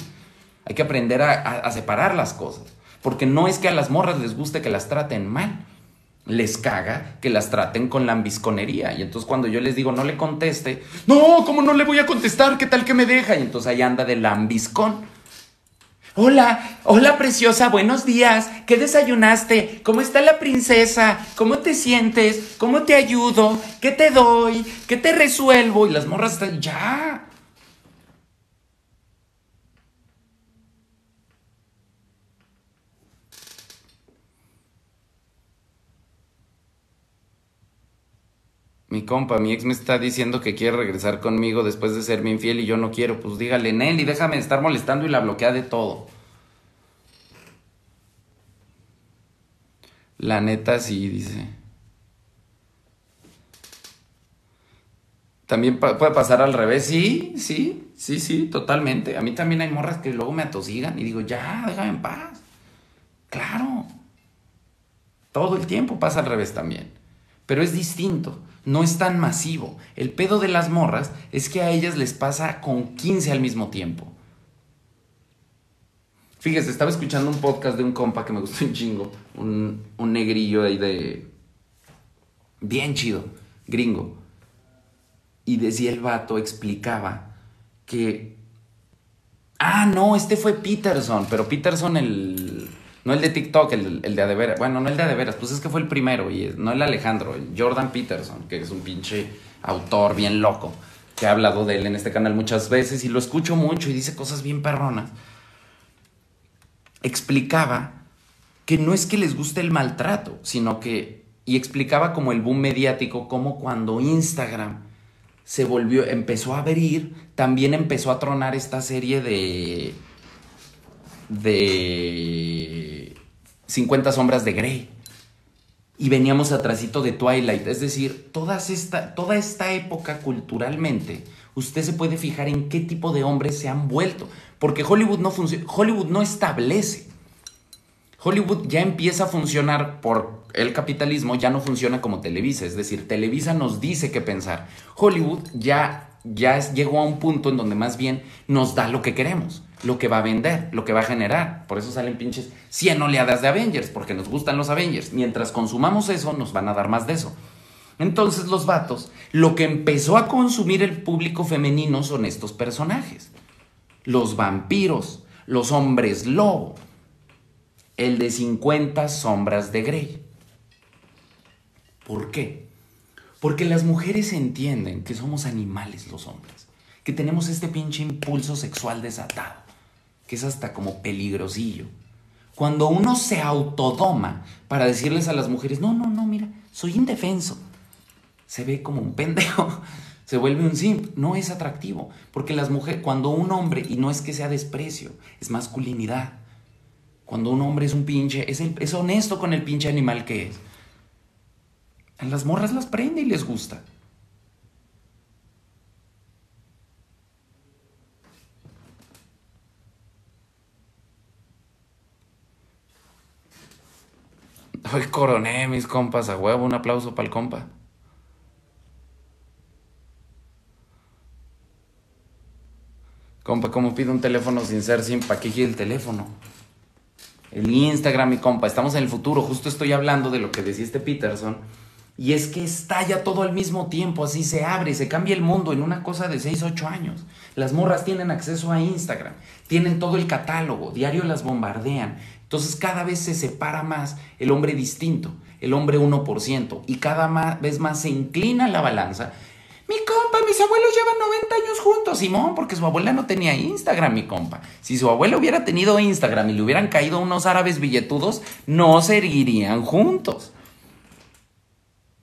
Hay que aprender a separar las cosas. Porque no es que a las morras les guste que las traten mal les caga que las traten con lambisconería. Y entonces cuando yo les digo no le conteste, no, ¿cómo no le voy a contestar? ¿Qué tal que me deja? Y entonces ahí anda de lambiscón. Hola, hola preciosa, buenos días. ¿Qué desayunaste? ¿Cómo está la princesa? ¿Cómo te sientes? ¿Cómo te ayudo? ¿Qué te doy? ¿Qué te resuelvo? Y las morras están, ya, Mi compa, mi ex me está diciendo que quiere regresar conmigo después de serme infiel y yo no quiero. Pues dígale, Nelly, déjame estar molestando y la bloquea de todo. La neta sí, dice. También puede pasar al revés. Sí, sí, sí, sí, totalmente. A mí también hay morras que luego me atosigan y digo, ya, déjame en paz. Claro. Todo el tiempo pasa al revés también. Pero es distinto no es tan masivo. El pedo de las morras es que a ellas les pasa con 15 al mismo tiempo. Fíjese, estaba escuchando un podcast de un compa que me gustó un chingo, un, un negrillo ahí de... Bien chido, gringo. Y decía el vato, explicaba que... Ah, no, este fue Peterson, pero Peterson el no el de TikTok, el, el de Adeveras. Bueno, no el de Adeveras, pues es que fue el primero, y no el Alejandro, el Jordan Peterson, que es un pinche autor bien loco, que ha hablado de él en este canal muchas veces y lo escucho mucho y dice cosas bien perronas. Explicaba que no es que les guste el maltrato, sino que, y explicaba como el boom mediático, como cuando Instagram se volvió, empezó a abrir, también empezó a tronar esta serie de. de. 50 sombras de Grey. Y veníamos atrásito de Twilight. Es decir, toda esta, toda esta época culturalmente, usted se puede fijar en qué tipo de hombres se han vuelto. Porque Hollywood no. Hollywood no establece. Hollywood ya empieza a funcionar por el capitalismo, ya no funciona como Televisa. Es decir, Televisa nos dice qué pensar. Hollywood ya, ya llegó a un punto en donde más bien nos da lo que queremos lo que va a vender, lo que va a generar. Por eso salen pinches 100 oleadas de Avengers, porque nos gustan los Avengers. Mientras consumamos eso, nos van a dar más de eso. Entonces los vatos, lo que empezó a consumir el público femenino son estos personajes. Los vampiros, los hombres lobo, el de 50 sombras de Grey. ¿Por qué? Porque las mujeres entienden que somos animales los hombres, que tenemos este pinche impulso sexual desatado que es hasta como peligrosillo. Cuando uno se autodoma para decirles a las mujeres, no, no, no, mira, soy indefenso, se ve como un pendejo, [LAUGHS] se vuelve un simp, no es atractivo, porque las mujeres, cuando un hombre, y no es que sea desprecio, es masculinidad, cuando un hombre es un pinche, es, es honesto con el pinche animal que es, a las morras las prende y les gusta. Hoy coroné, mis compas, a huevo, un aplauso para el compa. Compa, ¿cómo pido un teléfono sin ser sin pa' qué el teléfono? El Instagram, mi compa, estamos en el futuro. Justo estoy hablando de lo que decía este Peterson. Y es que estalla todo al mismo tiempo, así se abre, se cambia el mundo en una cosa de 6, 8 años. Las morras tienen acceso a Instagram, tienen todo el catálogo, diario las bombardean. Entonces cada vez se separa más el hombre distinto, el hombre 1%, y cada vez más se inclina la balanza. Mi compa, mis abuelos llevan 90 años juntos, Simón, porque su abuela no tenía Instagram, mi compa. Si su abuela hubiera tenido Instagram y le hubieran caído unos árabes billetudos, no seguirían juntos.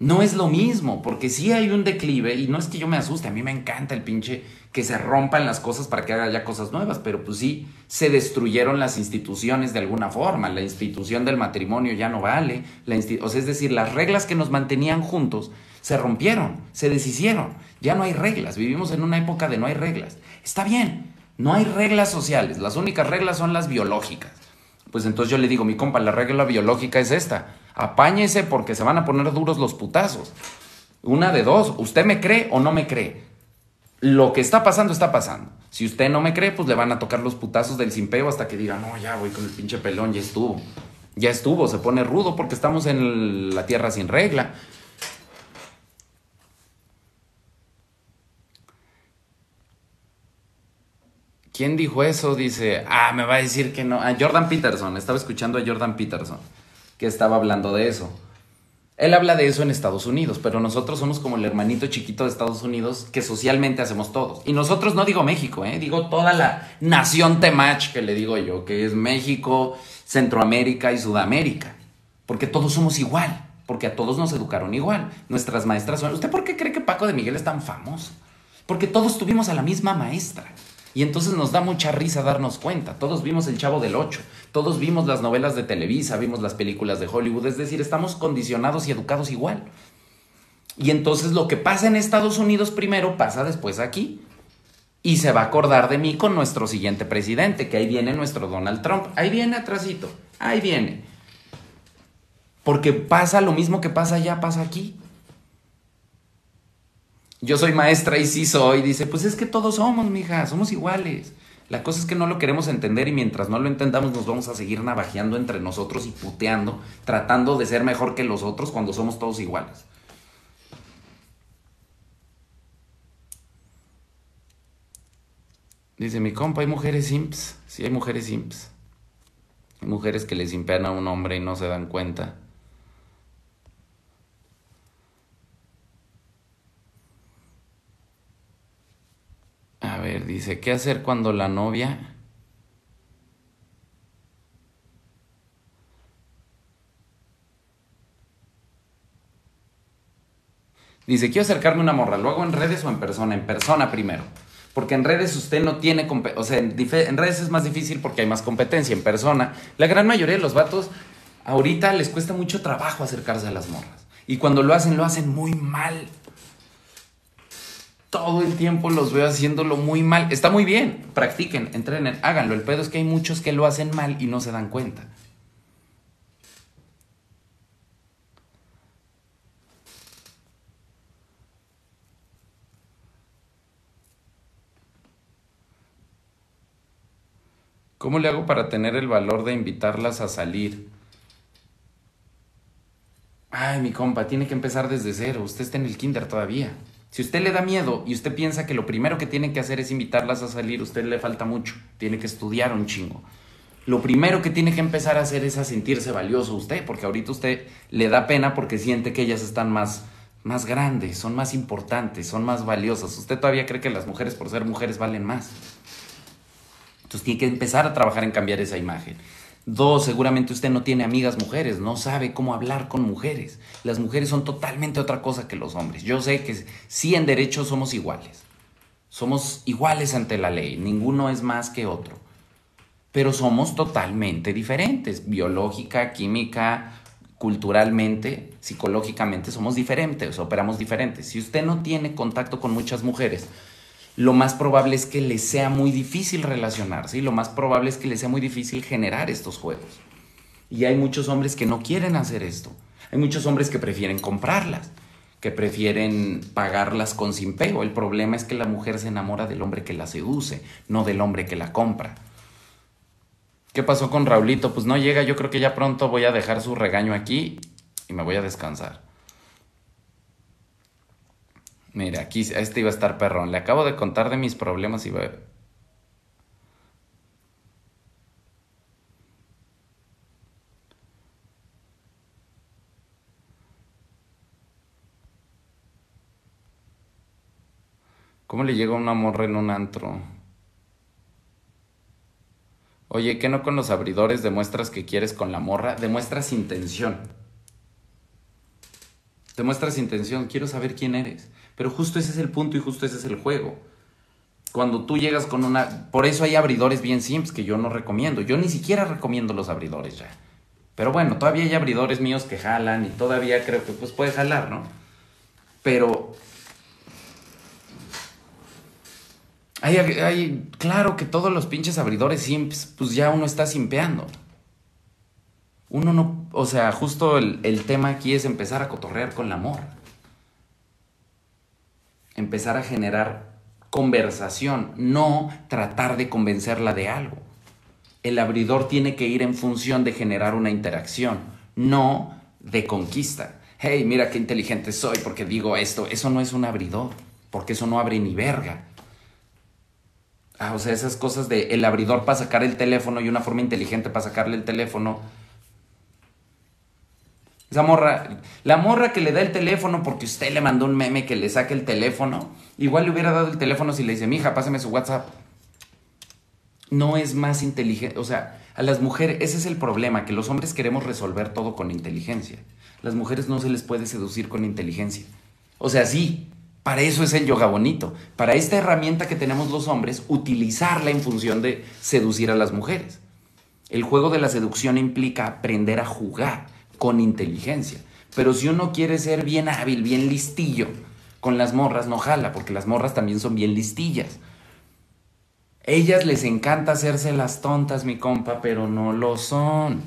No es lo mismo, porque sí hay un declive, y no es que yo me asuste, a mí me encanta el pinche que se rompan las cosas para que haya cosas nuevas, pero pues sí, se destruyeron las instituciones de alguna forma, la institución del matrimonio ya no vale, la o sea, es decir, las reglas que nos mantenían juntos se rompieron, se deshicieron, ya no hay reglas, vivimos en una época de no hay reglas. Está bien, no hay reglas sociales, las únicas reglas son las biológicas. Pues entonces yo le digo, mi compa, la regla biológica es esta, apáñese porque se van a poner duros los putazos. Una de dos, usted me cree o no me cree. Lo que está pasando está pasando. Si usted no me cree, pues le van a tocar los putazos del simpeo hasta que diga, no, ya voy con el pinche pelón, ya estuvo. Ya estuvo, se pone rudo porque estamos en la tierra sin regla. ¿Quién dijo eso? Dice, ah, me va a decir que no. A Jordan Peterson, estaba escuchando a Jordan Peterson, que estaba hablando de eso. Él habla de eso en Estados Unidos, pero nosotros somos como el hermanito chiquito de Estados Unidos que socialmente hacemos todos. Y nosotros no digo México, ¿eh? digo toda la nación Temach que le digo yo, que es México, Centroamérica y Sudamérica. Porque todos somos igual, porque a todos nos educaron igual. Nuestras maestras son... ¿Usted por qué cree que Paco de Miguel es tan famoso? Porque todos tuvimos a la misma maestra. Y entonces nos da mucha risa darnos cuenta. Todos vimos El Chavo del Ocho, todos vimos las novelas de Televisa, vimos las películas de Hollywood, es decir, estamos condicionados y educados igual. Y entonces lo que pasa en Estados Unidos primero pasa después aquí. Y se va a acordar de mí con nuestro siguiente presidente, que ahí viene nuestro Donald Trump. Ahí viene atrásito, ahí viene. Porque pasa lo mismo que pasa allá, pasa aquí yo soy maestra y sí soy, dice, pues es que todos somos, mija, somos iguales. La cosa es que no lo queremos entender y mientras no lo entendamos nos vamos a seguir navajeando entre nosotros y puteando, tratando de ser mejor que los otros cuando somos todos iguales. Dice mi compa, hay mujeres simps. Sí, hay mujeres simps. Hay mujeres que le simpean a un hombre y no se dan cuenta. A ver, dice, ¿qué hacer cuando la novia... Dice, quiero acercarme a una morra, ¿lo hago en redes o en persona? En persona primero. Porque en redes usted no tiene, o sea, en, en redes es más difícil porque hay más competencia. En persona, la gran mayoría de los vatos ahorita les cuesta mucho trabajo acercarse a las morras. Y cuando lo hacen, lo hacen muy mal. Todo el tiempo los veo haciéndolo muy mal. Está muy bien, practiquen, entrenen, háganlo. El pedo es que hay muchos que lo hacen mal y no se dan cuenta. ¿Cómo le hago para tener el valor de invitarlas a salir? Ay, mi compa, tiene que empezar desde cero. Usted está en el kinder todavía. Si usted le da miedo y usted piensa que lo primero que tiene que hacer es invitarlas a salir, usted le falta mucho. Tiene que estudiar un chingo. Lo primero que tiene que empezar a hacer es a sentirse valioso usted, porque ahorita usted le da pena porque siente que ellas están más, más grandes, son más importantes, son más valiosas. Usted todavía cree que las mujeres por ser mujeres valen más. Entonces tiene que empezar a trabajar en cambiar esa imagen. Dos, seguramente usted no tiene amigas mujeres, no sabe cómo hablar con mujeres. Las mujeres son totalmente otra cosa que los hombres. Yo sé que sí en derecho somos iguales. Somos iguales ante la ley, ninguno es más que otro. Pero somos totalmente diferentes, biológica, química, culturalmente, psicológicamente somos diferentes, operamos diferentes. Si usted no tiene contacto con muchas mujeres, lo más probable es que le sea muy difícil relacionarse y lo más probable es que le sea muy difícil generar estos juegos. Y hay muchos hombres que no quieren hacer esto. Hay muchos hombres que prefieren comprarlas, que prefieren pagarlas con sin pego. El problema es que la mujer se enamora del hombre que la seduce, no del hombre que la compra. ¿Qué pasó con Raulito? Pues no llega, yo creo que ya pronto voy a dejar su regaño aquí y me voy a descansar. Mira, aquí este iba a estar perrón. Le acabo de contar de mis problemas y va... ¿Cómo le llega una morra en un antro? Oye, ¿qué no con los abridores demuestras que quieres con la morra? Demuestras intención. Demuestras intención. Quiero saber quién eres. Pero justo ese es el punto y justo ese es el juego. Cuando tú llegas con una... Por eso hay abridores bien simples que yo no recomiendo. Yo ni siquiera recomiendo los abridores ya. Pero bueno, todavía hay abridores míos que jalan y todavía creo que pues puede jalar, ¿no? Pero... Hay, hay, claro que todos los pinches abridores simps, pues ya uno está simpeando. Uno no, o sea, justo el, el tema aquí es empezar a cotorrear con la amor empezar a generar conversación, no tratar de convencerla de algo. El abridor tiene que ir en función de generar una interacción, no de conquista. Hey, mira qué inteligente soy porque digo esto. Eso no es un abridor, porque eso no abre ni verga. Ah, o sea, esas cosas de el abridor para sacar el teléfono y una forma inteligente para sacarle el teléfono esa morra, la morra que le da el teléfono porque usted le mandó un meme que le saque el teléfono, igual le hubiera dado el teléfono si le dice, mija, pásame su WhatsApp. No es más inteligente, o sea, a las mujeres, ese es el problema, que los hombres queremos resolver todo con inteligencia. Las mujeres no se les puede seducir con inteligencia. O sea, sí, para eso es el yoga bonito. Para esta herramienta que tenemos los hombres, utilizarla en función de seducir a las mujeres. El juego de la seducción implica aprender a jugar con inteligencia. Pero si uno quiere ser bien hábil, bien listillo, con las morras no jala, porque las morras también son bien listillas. Ellas les encanta hacerse las tontas, mi compa, pero no lo son.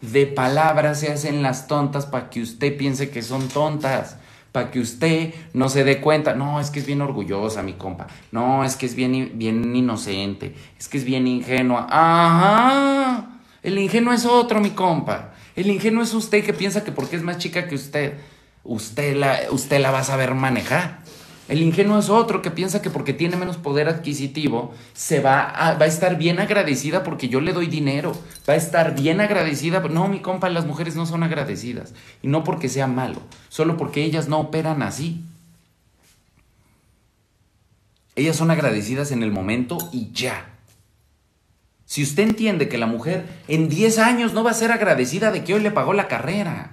De palabras se hacen las tontas para que usted piense que son tontas, para que usted no se dé cuenta. No, es que es bien orgullosa, mi compa. No, es que es bien, bien inocente. Es que es bien ingenua. Ajá. El ingenuo es otro, mi compa. El ingenuo es usted que piensa que porque es más chica que usted, usted la, usted la va a saber manejar. El ingenuo es otro que piensa que porque tiene menos poder adquisitivo, se va a, va a estar bien agradecida porque yo le doy dinero. Va a estar bien agradecida. No, mi compa, las mujeres no son agradecidas. Y no porque sea malo, solo porque ellas no operan así. Ellas son agradecidas en el momento y ya. Si usted entiende que la mujer en 10 años no va a ser agradecida de que hoy le pagó la carrera,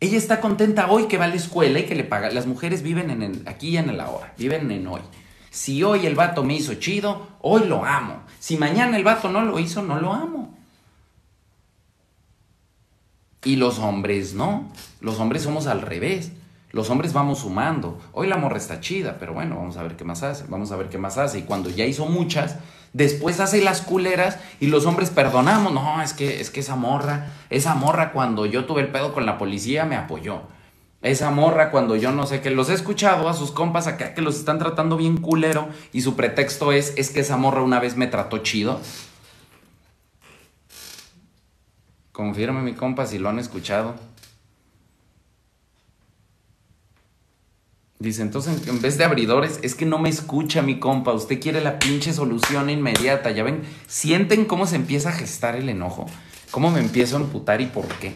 Ella está contenta hoy que va a la escuela y que le paga. Las mujeres viven en el, aquí y en el ahora, viven en hoy. Si hoy el vato me hizo chido, hoy lo amo. Si mañana el vato no lo hizo, no lo amo. Y los hombres no. Los hombres somos al revés. Los hombres vamos sumando. Hoy la morra está chida, pero bueno, vamos a ver qué más hace. Vamos a ver qué más hace. Y cuando ya hizo muchas, después hace las culeras y los hombres perdonamos. No, es que, es que esa morra, esa morra cuando yo tuve el pedo con la policía me apoyó. Esa morra cuando yo no sé qué, los he escuchado a sus compas acá que los están tratando bien culero y su pretexto es, es que esa morra una vez me trató chido. Confirme mi compa si lo han escuchado. Dice, entonces en vez de abridores, es que no me escucha mi compa, usted quiere la pinche solución inmediata, ya ven, sienten cómo se empieza a gestar el enojo, cómo me empiezo a amputar y por qué.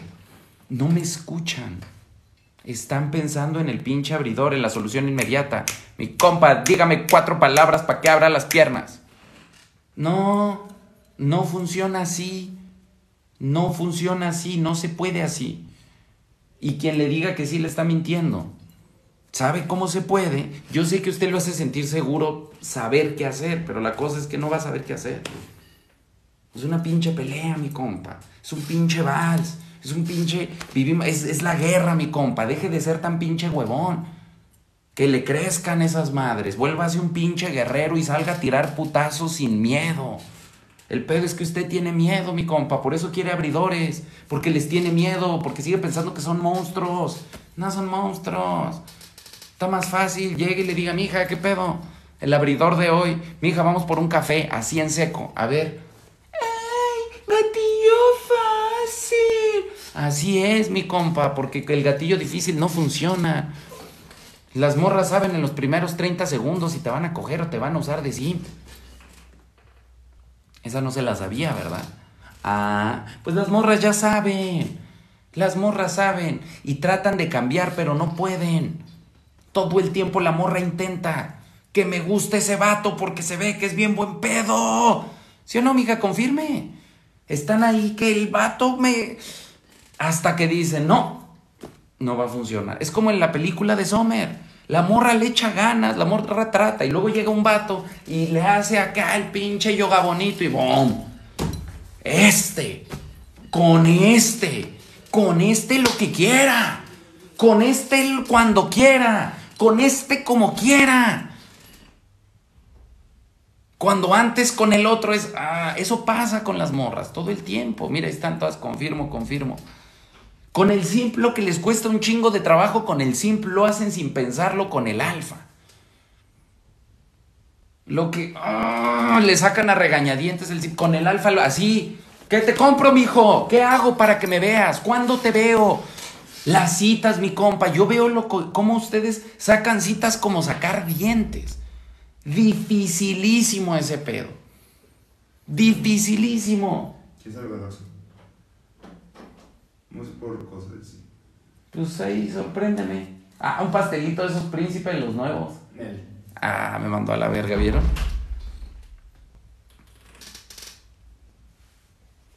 No me escuchan. Están pensando en el pinche abridor, en la solución inmediata. Mi compa, dígame cuatro palabras para que abra las piernas. No, no funciona así. No funciona así, no se puede así. Y quien le diga que sí le está mintiendo sabe cómo se puede. Yo sé que usted lo hace sentir seguro saber qué hacer, pero la cosa es que no va a saber qué hacer. Es una pinche pelea, mi compa. Es un pinche vals. Es un pinche. Es, es la guerra, mi compa. Deje de ser tan pinche huevón. Que le crezcan esas madres. Ser un pinche guerrero y salga a tirar putazos sin miedo. El pedo es que usted tiene miedo, mi compa. Por eso quiere abridores. Porque les tiene miedo. Porque sigue pensando que son monstruos. No son monstruos. Está más fácil, llegue y le diga, mija, ¿qué pedo? El abridor de hoy, mija, vamos por un café, así en seco. A ver. ¡Ay, gatillo fácil! Así es, mi compa, porque el gatillo difícil no funciona. Las morras saben en los primeros 30 segundos si te van a coger o te van a usar de sí. Esa no se la sabía, ¿verdad? Ah, pues las morras ya saben. Las morras saben y tratan de cambiar, pero no pueden. Todo el tiempo la morra intenta que me guste ese vato porque se ve que es bien buen pedo. ¿Sí o no, mija? Confirme. Están ahí que el vato me... Hasta que dicen, no, no va a funcionar. Es como en la película de Sommer. La morra le echa ganas, la morra trata y luego llega un vato y le hace acá el pinche yoga bonito y ¡bom! Este, con este, con este lo que quiera, con este cuando quiera, con este como quiera. Cuando antes con el otro es, ah, eso pasa con las morras todo el tiempo. Mira, están todas, confirmo, confirmo. Con el simple que les cuesta un chingo de trabajo, con el simple lo hacen sin pensarlo con el alfa. Lo que ah, le sacan a regañadientes el, con el alfa, así. ¿Qué te compro, mijo? ¿Qué hago para que me veas? ¿Cuándo te veo? Las citas, mi compa, yo veo lo, cómo ustedes sacan citas como sacar dientes. Dificilísimo ese pedo. Dificilísimo. ¿Qué es algodoso? No sé por cosas así. Pues ahí, sorpréndeme. Ah, un pastelito de esos príncipes, los nuevos. Ah, me mandó a la verga, ¿vieron?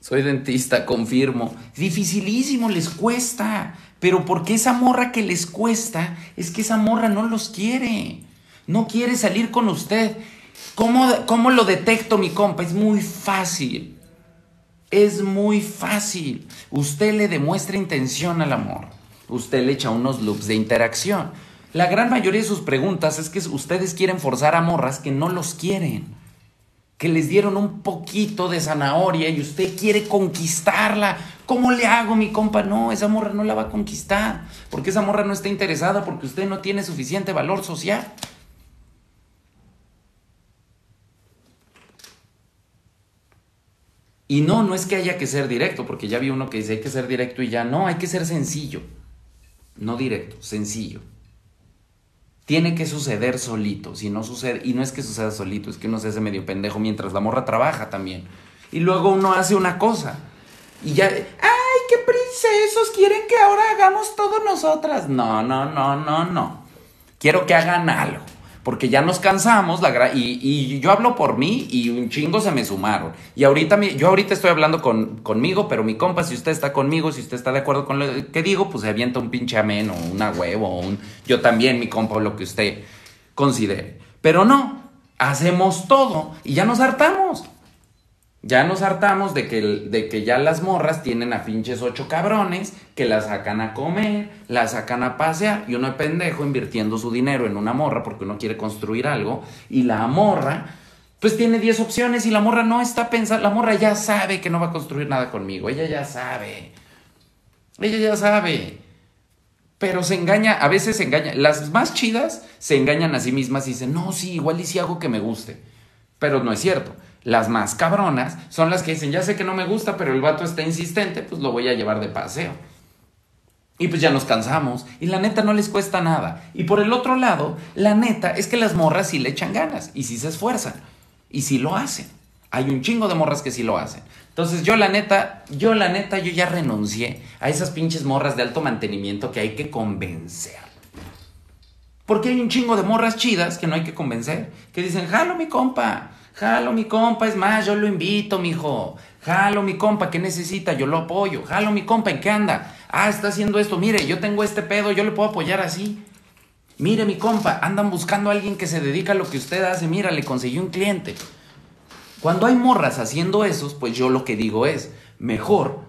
Soy dentista, confirmo. Dificilísimo, les cuesta. Pero porque esa morra que les cuesta es que esa morra no los quiere. No quiere salir con usted. ¿Cómo, ¿Cómo, lo detecto, mi compa? Es muy fácil. Es muy fácil. Usted le demuestra intención al amor. Usted le echa unos loops de interacción. La gran mayoría de sus preguntas es que ustedes quieren forzar a morras que no los quieren que les dieron un poquito de zanahoria y usted quiere conquistarla. ¿Cómo le hago, mi compa? No, esa morra no la va a conquistar, porque esa morra no está interesada, porque usted no tiene suficiente valor social. Y no, no es que haya que ser directo, porque ya vi uno que dice hay que ser directo y ya no, hay que ser sencillo. No directo, sencillo tiene que suceder solito. Si no sucede, y no es que suceda solito, es que uno se hace medio pendejo mientras la morra trabaja también. Y luego uno hace una cosa. Y ya, ¡ay, qué princesos! Quieren que ahora hagamos todo nosotras. No, no, no, no, no. Quiero que hagan algo. Porque ya nos cansamos, la y, yo hablo por mí y un chingo se me sumaron. Y ahorita, yo ahorita estoy hablando con, conmigo, pero mi compa, si usted está conmigo, si usted está de acuerdo con lo que digo, pues se avienta un pinche amén o una huevo o un... Yo también, mi compa, o lo que usted considere. Pero no, hacemos todo y ya nos hartamos. Ya nos hartamos de que, de que ya las morras tienen a pinches ocho cabrones que las sacan a comer, las sacan a pasear y uno es pendejo invirtiendo su dinero en una morra porque uno quiere construir algo y la morra pues tiene 10 opciones y la morra no está pensando, la morra ya sabe que no va a construir nada conmigo, ella ya sabe, ella ya sabe. Pero se engaña, a veces se engaña. Las más chidas se engañan a sí mismas y dicen, no, sí, igual y si hago que me guste. Pero no es cierto. Las más cabronas son las que dicen, ya sé que no me gusta, pero el vato está insistente, pues lo voy a llevar de paseo. Y pues ya nos cansamos. Y la neta no les cuesta nada. Y por el otro lado, la neta es que las morras sí le echan ganas y sí se esfuerzan. Y sí lo hacen. Hay un chingo de morras que sí lo hacen. Entonces yo la neta, yo la neta, yo ya renuncié a esas pinches morras de alto mantenimiento que hay que convencer. Porque hay un chingo de morras chidas que no hay que convencer. Que dicen, jalo mi compa, jalo mi compa, es más, yo lo invito, mijo. Jalo mi compa, ¿qué necesita? Yo lo apoyo. Jalo mi compa, ¿en qué anda? Ah, está haciendo esto. Mire, yo tengo este pedo, yo le puedo apoyar así. Mire, mi compa, andan buscando a alguien que se dedica a lo que usted hace. Mira, le conseguí un cliente. Cuando hay morras haciendo esos, pues yo lo que digo es, mejor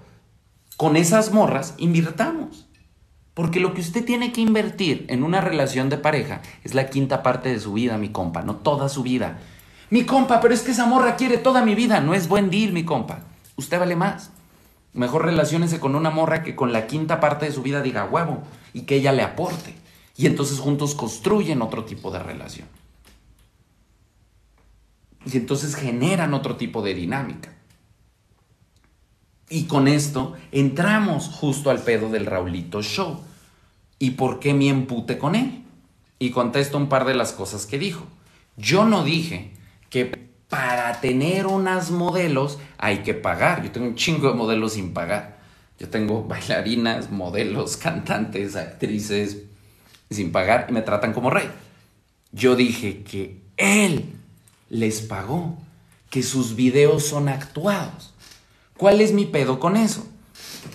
con esas morras invirtamos. Porque lo que usted tiene que invertir en una relación de pareja es la quinta parte de su vida, mi compa, no toda su vida. Mi compa, pero es que esa morra quiere toda mi vida. No es buen deal, mi compa. Usted vale más. Mejor relaciónese con una morra que con la quinta parte de su vida diga huevo y que ella le aporte. Y entonces juntos construyen otro tipo de relación. Y entonces generan otro tipo de dinámica. Y con esto entramos justo al pedo del Raulito Show. ¿Y por qué mi empute con él? Y contesto un par de las cosas que dijo. Yo no dije que para tener unas modelos hay que pagar. Yo tengo un chingo de modelos sin pagar. Yo tengo bailarinas, modelos, [LAUGHS] cantantes, actrices sin pagar y me tratan como rey. Yo dije que él les pagó, que sus videos son actuados. ¿Cuál es mi pedo con eso?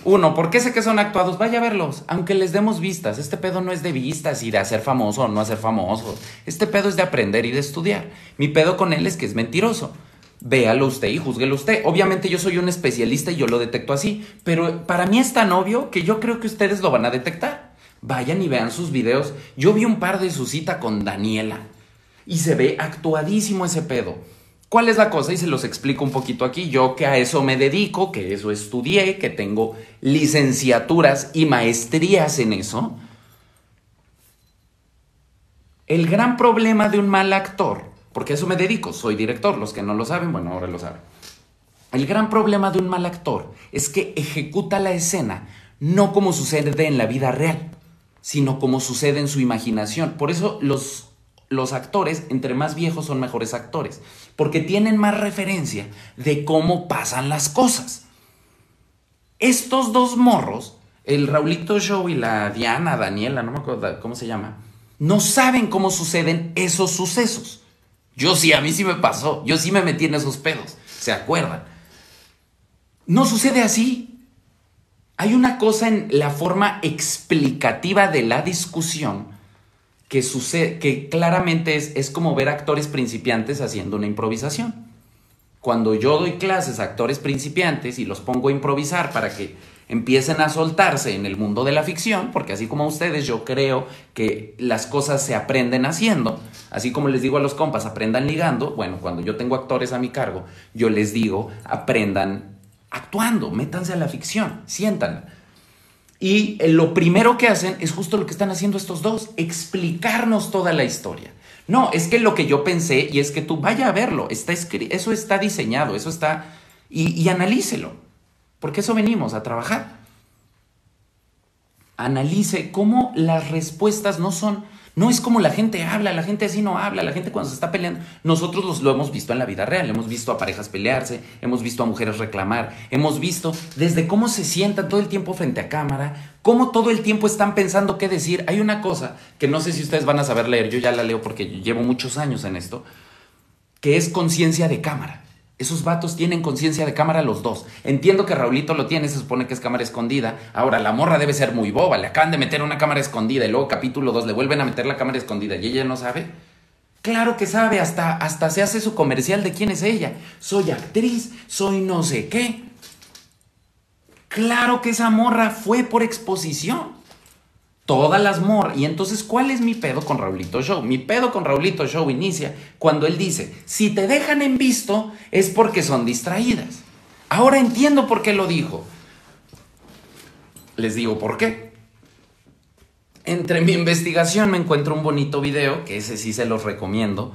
Uno, ¿por qué sé que son actuados? Vaya a verlos, aunque les demos vistas. Este pedo no es de vistas y de hacer famoso o no hacer famoso. Este pedo es de aprender y de estudiar. Mi pedo con él es que es mentiroso. Véalo usted y júzguelo usted. Obviamente yo soy un especialista y yo lo detecto así, pero para mí es tan obvio que yo creo que ustedes lo van a detectar. Vayan y vean sus videos. Yo vi un par de su cita con Daniela y se ve actuadísimo ese pedo. ¿Cuál es la cosa? Y se los explico un poquito aquí. Yo que a eso me dedico, que eso estudié, que tengo licenciaturas y maestrías en eso. El gran problema de un mal actor, porque a eso me dedico, soy director, los que no lo saben, bueno, ahora lo saben. El gran problema de un mal actor es que ejecuta la escena no como sucede en la vida real, sino como sucede en su imaginación. Por eso los los actores, entre más viejos, son mejores actores, porque tienen más referencia de cómo pasan las cosas. Estos dos morros, el Raulito Show y la Diana, Daniela, no me acuerdo cómo se llama, no saben cómo suceden esos sucesos. Yo sí, a mí sí me pasó, yo sí me metí en esos pedos, ¿se acuerdan? No sucede así. Hay una cosa en la forma explicativa de la discusión que sucede, que claramente es, es como ver actores principiantes haciendo una improvisación. Cuando yo doy clases a actores principiantes y los pongo a improvisar para que empiecen a soltarse en el mundo de la ficción, porque así como ustedes yo creo que las cosas se aprenden haciendo, así como les digo a los compas, aprendan ligando, bueno, cuando yo tengo actores a mi cargo, yo les digo, aprendan actuando, métanse a la ficción, siéntanla. Y lo primero que hacen es justo lo que están haciendo estos dos, explicarnos toda la historia. No, es que lo que yo pensé y es que tú vaya a verlo, está eso está diseñado, eso está... Y, y analícelo, porque eso venimos a trabajar. Analice cómo las respuestas no son, No es como la gente habla, la gente así no habla, la gente cuando se está peleando. Nosotros los, lo hemos visto en la vida real, hemos visto a parejas pelearse, hemos visto a mujeres reclamar, hemos visto desde cómo se sientan todo el tiempo frente a cámara, cómo todo el tiempo están pensando qué decir. Hay una cosa que no sé si ustedes van a saber leer, yo ya la leo porque llevo muchos años en esto, que es conciencia de cámara. Esos vatos tienen conciencia de cámara los dos. Entiendo que Raulito lo tiene, se supone que es cámara escondida. Ahora, la morra debe ser muy boba. Le acaban de meter una cámara escondida y luego capítulo 2 le vuelven a meter la cámara escondida y ella no sabe. Claro que sabe, hasta, hasta se hace su comercial de quién es ella. Soy actriz, soy no sé qué. Claro que esa morra fue por exposición todas las morras. Y entonces, ¿cuál es mi pedo con Raulito Show? Mi pedo con Raulito Show inicia cuando él dice, si te dejan en visto es porque son distraídas. Ahora entiendo por qué lo dijo. Les digo por qué. Entre mi investigación me encuentro un bonito video, que ese sí se los recomiendo,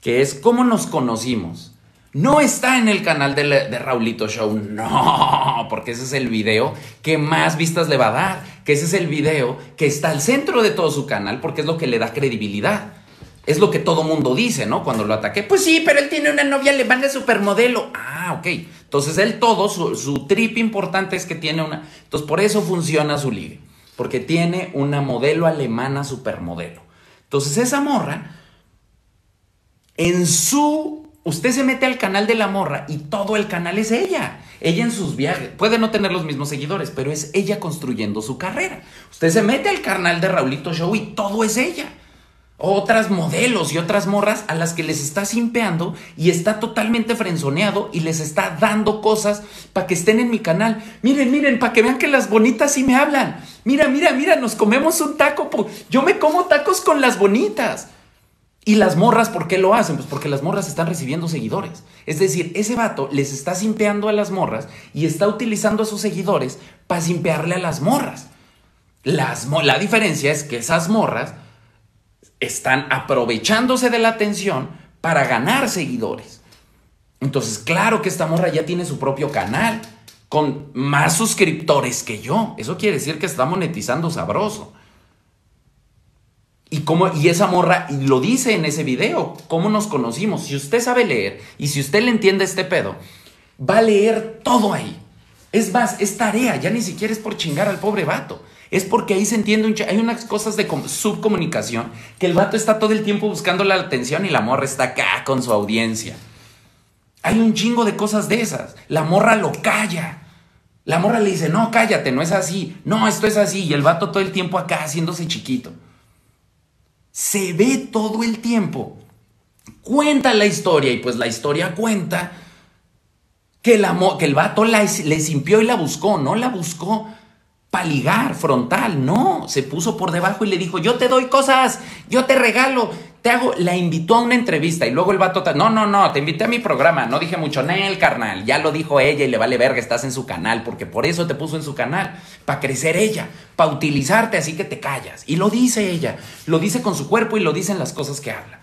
que es cómo nos conocimos. No está en el canal de, Raulito Show, no, porque ese es el video que más vistas le va a dar, que ese es el video que está al centro de todo su canal, porque es lo que le da credibilidad. Es lo que todo mundo dice, ¿no? Cuando lo ataque. Pues sí, pero él tiene una novia alemana supermodelo. Ah, ok. Entonces él todo, su, su trip importante es que tiene una... Entonces por eso funciona su ligue, porque tiene una modelo alemana supermodelo. Entonces esa morra, en su Usted se mete al canal de la morra y todo el canal es ella. Ella en sus viajes. Puede no tener los mismos seguidores, pero es ella construyendo su carrera. Usted se mete al canal de Raulito Show y todo es ella. Otras modelos y otras morras a las que les está simpeando y está totalmente frenzoneado y les está dando cosas para que estén en mi canal. Miren, miren, para que vean que las bonitas sí me hablan. Mira, mira, mira, nos comemos un taco. Yo me como tacos con las bonitas. Y las morras, ¿por qué lo hacen? Pues porque las morras están recibiendo seguidores. Es decir, ese vato les está simpeando a las morras y está utilizando a sus seguidores para simpearle a las morras. La diferencia es que esas morras están aprovechándose de la atención para ganar seguidores. Entonces, claro que esta morra ya tiene su propio canal con más suscriptores que yo. Eso quiere decir que está monetizando sabroso. Y, cómo, y esa morra y lo dice en ese video, cómo nos conocimos. Si usted sabe leer y si usted le entiende este pedo, va a leer todo ahí. Es más, es tarea, ya ni siquiera es por chingar al pobre vato. Es porque ahí se entiende, hay unas cosas de subcomunicación que el vato está todo el tiempo buscando la atención y la morra está acá con su audiencia. Hay un chingo de cosas de esas. La morra lo calla. La morra le dice, no, cállate, no es así. No, esto es así. Y el vato todo el tiempo acá haciéndose chiquito se ve todo el tiempo. Cuenta la historia y pues la historia cuenta que, que el vato la, le simpió y la buscó, no la buscó para ligar frontal, no, se puso por debajo y le dijo, yo te doy cosas, yo te regalo, te hago, la invitó a una entrevista y luego el vato, no, no, no, te invité a mi programa, no dije mucho, Nel, carnal, ya lo dijo ella y le vale verga, estás en su canal, porque por eso te puso en su canal, para crecer ella, para utilizarte, así que te callas. Y lo dice ella, lo dice con su cuerpo y lo dicen las cosas que habla.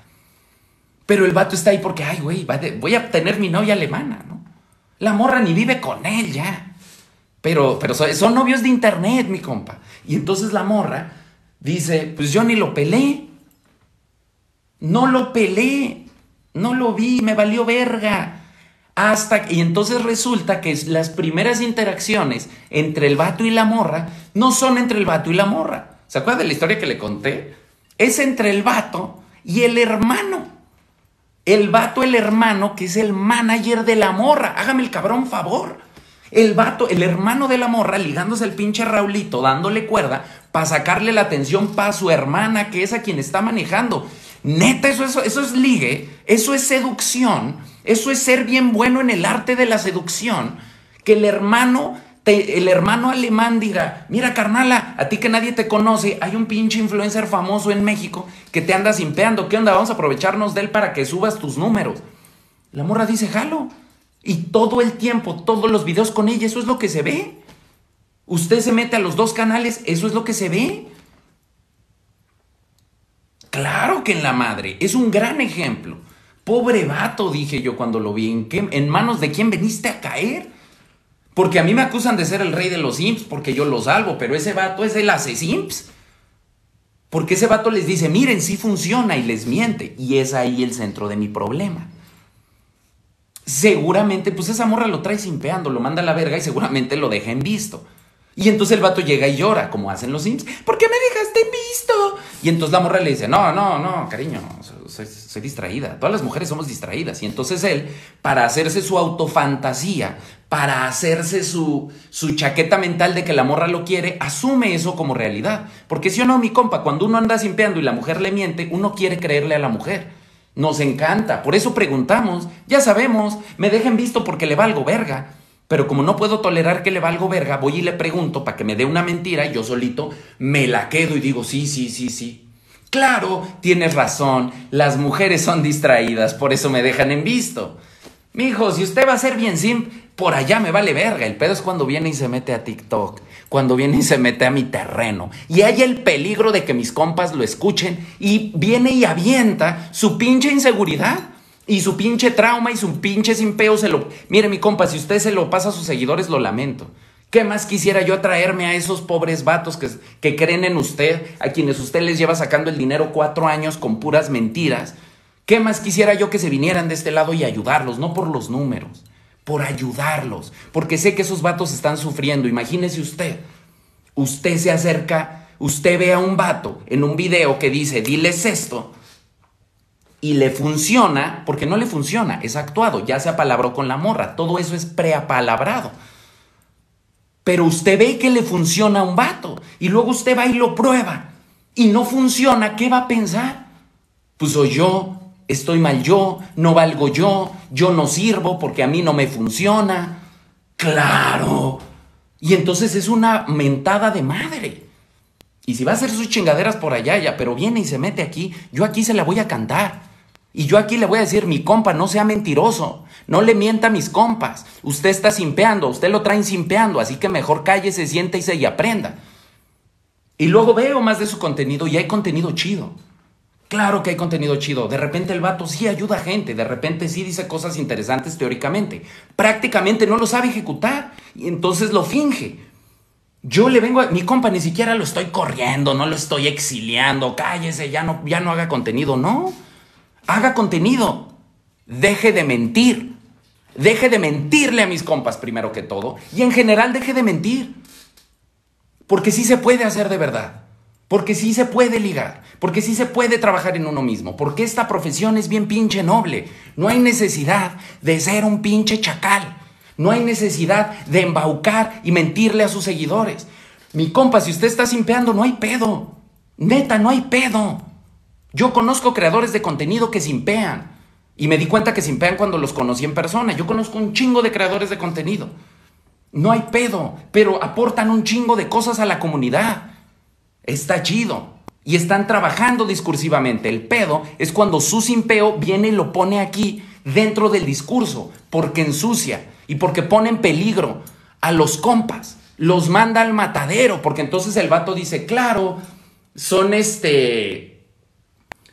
Pero el vato está ahí porque, ay, güey, voy a tener mi novia alemana, ¿no? La morra ni vive con él ya. Pero, pero son novios de internet, mi compa. Y entonces la morra dice, pues yo ni lo pelé. No lo pelé. No lo vi, me valió verga. Hasta y entonces resulta que las primeras interacciones entre el vato y la morra no son entre el vato y la morra. ¿Se acuerdan de la historia que le conté? Es entre el vato y el hermano. El vato, el hermano, que es el manager de la morra. Hágame el cabrón favor. El vato, el hermano de la morra, ligándose al pinche Raulito, dándole cuerda para sacarle la atención para su hermana, que es a quien está manejando. Neta, eso, eso, eso es ligue, eso es seducción, eso es ser bien bueno en el arte de la seducción. Que el hermano, el hermano alemán diga, mira carnala, a ti que nadie te conoce, hay un pinche influencer famoso en México que te anda simpeando, ¿qué onda? Vamos a aprovecharnos de él para que subas tus números. La morra dice, jalo. Y todo el tiempo, todos los videos con ella, eso es lo que se ve. Usted se mete a los dos canales, eso es lo que se ve. Claro que en la madre, es un gran ejemplo. Pobre vato, dije yo cuando lo vi. ¿En, qué, ¿En manos de quién veniste a caer? Porque a mí me acusan de ser el rey de los imps porque yo lo salvo, pero ese vato es el hace simps. Porque ese vato les dice, miren, sí funciona y les miente. Y es ahí el centro de mi problema. Seguramente, pues esa morra lo trae simpeando, lo manda a la verga y seguramente lo deja en visto. Y entonces el vato llega y llora, como hacen los Sims. ¿Por qué me dejaste en visto? Y entonces la morra le dice, no, no, no, cariño, soy, distraída. Todas las mujeres somos distraídas. Y entonces él, para hacerse su autofantasía, para hacerse su, su chaqueta mental de que la morra lo quiere, asume eso como realidad. Porque si o no, mi compa, cuando uno anda simpeando y la mujer le miente, uno quiere creerle a la mujer. Nos encanta. Por eso preguntamos, ya sabemos, me dejen visto porque le valgo verga. Pero como no puedo tolerar que le valgo verga, voy y le pregunto para que me dé una mentira y yo solito me la quedo y digo, sí, sí, sí, sí. Claro, tienes razón, las mujeres son distraídas, por eso me dejan en visto. Mijo, si usted va a ser bien sim, por allá me vale verga. El pedo es cuando viene y se mete a TikTok, cuando viene y se mete a mi terreno. Y hay el peligro de que mis compas lo escuchen y viene y avienta su pinche inseguridad. Y su pinche trauma y su pinche simpeo se lo... Mire mi compa, si usted se lo pasa a sus seguidores, lo lamento. ¿Qué más quisiera yo atraerme a esos pobres vatos que, que creen en usted, a quienes usted les lleva sacando el dinero cuatro años con puras mentiras? ¿Qué más quisiera yo que se vinieran de este lado y ayudarlos, no por los números, por ayudarlos? Porque sé que esos vatos están sufriendo. Imagínese usted, usted se acerca, usted ve a un vato en un video que dice, diles esto, y le funciona, porque no le funciona, es actuado, ya se apalabró con la morra, todo eso es preapalabrado. Pero usted ve que le funciona a un vato y luego usted va y lo prueba y no funciona, ¿qué va a pensar? Pues soy yo, estoy mal yo, no valgo yo, yo no sirvo porque a mí no me funciona. Claro. Y entonces es una mentada de madre. Y si va a hacer sus chingaderas por allá, ya, pero viene y se mete aquí, yo aquí se la voy a cantar. Y yo aquí le voy a decir, mi compa, no sea mentiroso, no le mienta a mis compas. Usted está simpeando, usted lo traen simpeando, así que mejor cállese, siéntese y aprenda. Y luego veo más de su contenido y hay contenido chido. Claro que hay contenido chido. De repente el vato sí ayuda a gente, de repente sí dice cosas interesantes teóricamente. Prácticamente no lo sabe ejecutar y entonces lo finge. Yo le vengo a mi compa, ni siquiera lo estoy corriendo, no lo estoy exiliando, cállese, ya no, ya no haga contenido, no. Haga contenido. Deje de mentir. Deje de mentirle a mis compas primero que todo. Y en general deje de mentir. Porque sí se puede hacer de verdad. Porque sí se puede ligar. Porque sí se puede trabajar en uno mismo. Porque esta profesión es bien pinche noble. No hay necesidad de ser un pinche chacal. No hay necesidad de embaucar y mentirle a sus seguidores. Mi compa, si usted está simpeando, no hay pedo. Neta, no hay pedo. Yo conozco creadores de contenido que simpean. Y me di cuenta que simpean cuando los conocí en persona. Yo conozco un chingo de creadores de contenido. No hay pedo, pero aportan un chingo de cosas a la comunidad. Está chido. Y están trabajando discursivamente. El pedo es cuando su simpeo viene y lo pone aquí dentro del discurso, porque ensucia y porque pone en peligro a los compas. Los manda al matadero, porque entonces el vato dice, claro, son este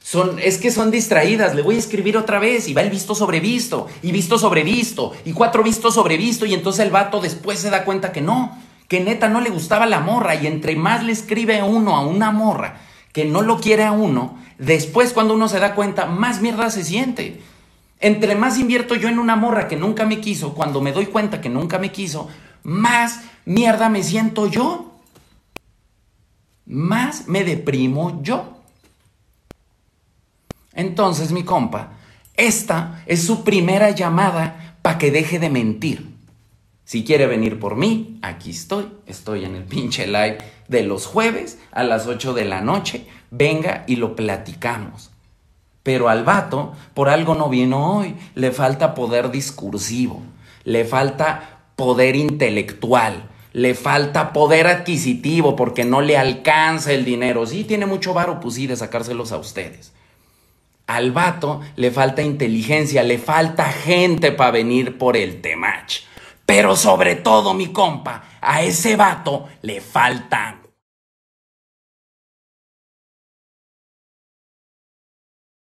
son, es que son distraídas, le voy a escribir otra vez y va el visto sobre visto y visto sobre visto y cuatro vistos sobre visto y entonces el vato después se da cuenta que no, que neta no le gustaba la morra y entre más le escribe uno a una morra que no lo quiere a uno, después cuando uno se da cuenta más mierda se siente. Entre más invierto yo en una morra que nunca me quiso, cuando me doy cuenta que nunca me quiso, más mierda me siento yo. Más me deprimo yo. Entonces, mi compa, esta es su primera llamada para que deje de mentir. Si quiere venir por mí, aquí estoy. Estoy en el pinche live de los jueves a las 8 de la noche. Venga y lo platicamos. Pero al vato, por algo no vino hoy. Le falta poder discursivo. Le falta poder intelectual. Le falta poder adquisitivo porque no le alcanza el dinero. Sí, tiene mucho varo, pues sí, de sacárselos a ustedes. Al vato le falta inteligencia, le falta gente para venir por el temach. Pero sobre todo, mi compa, a ese vato le falta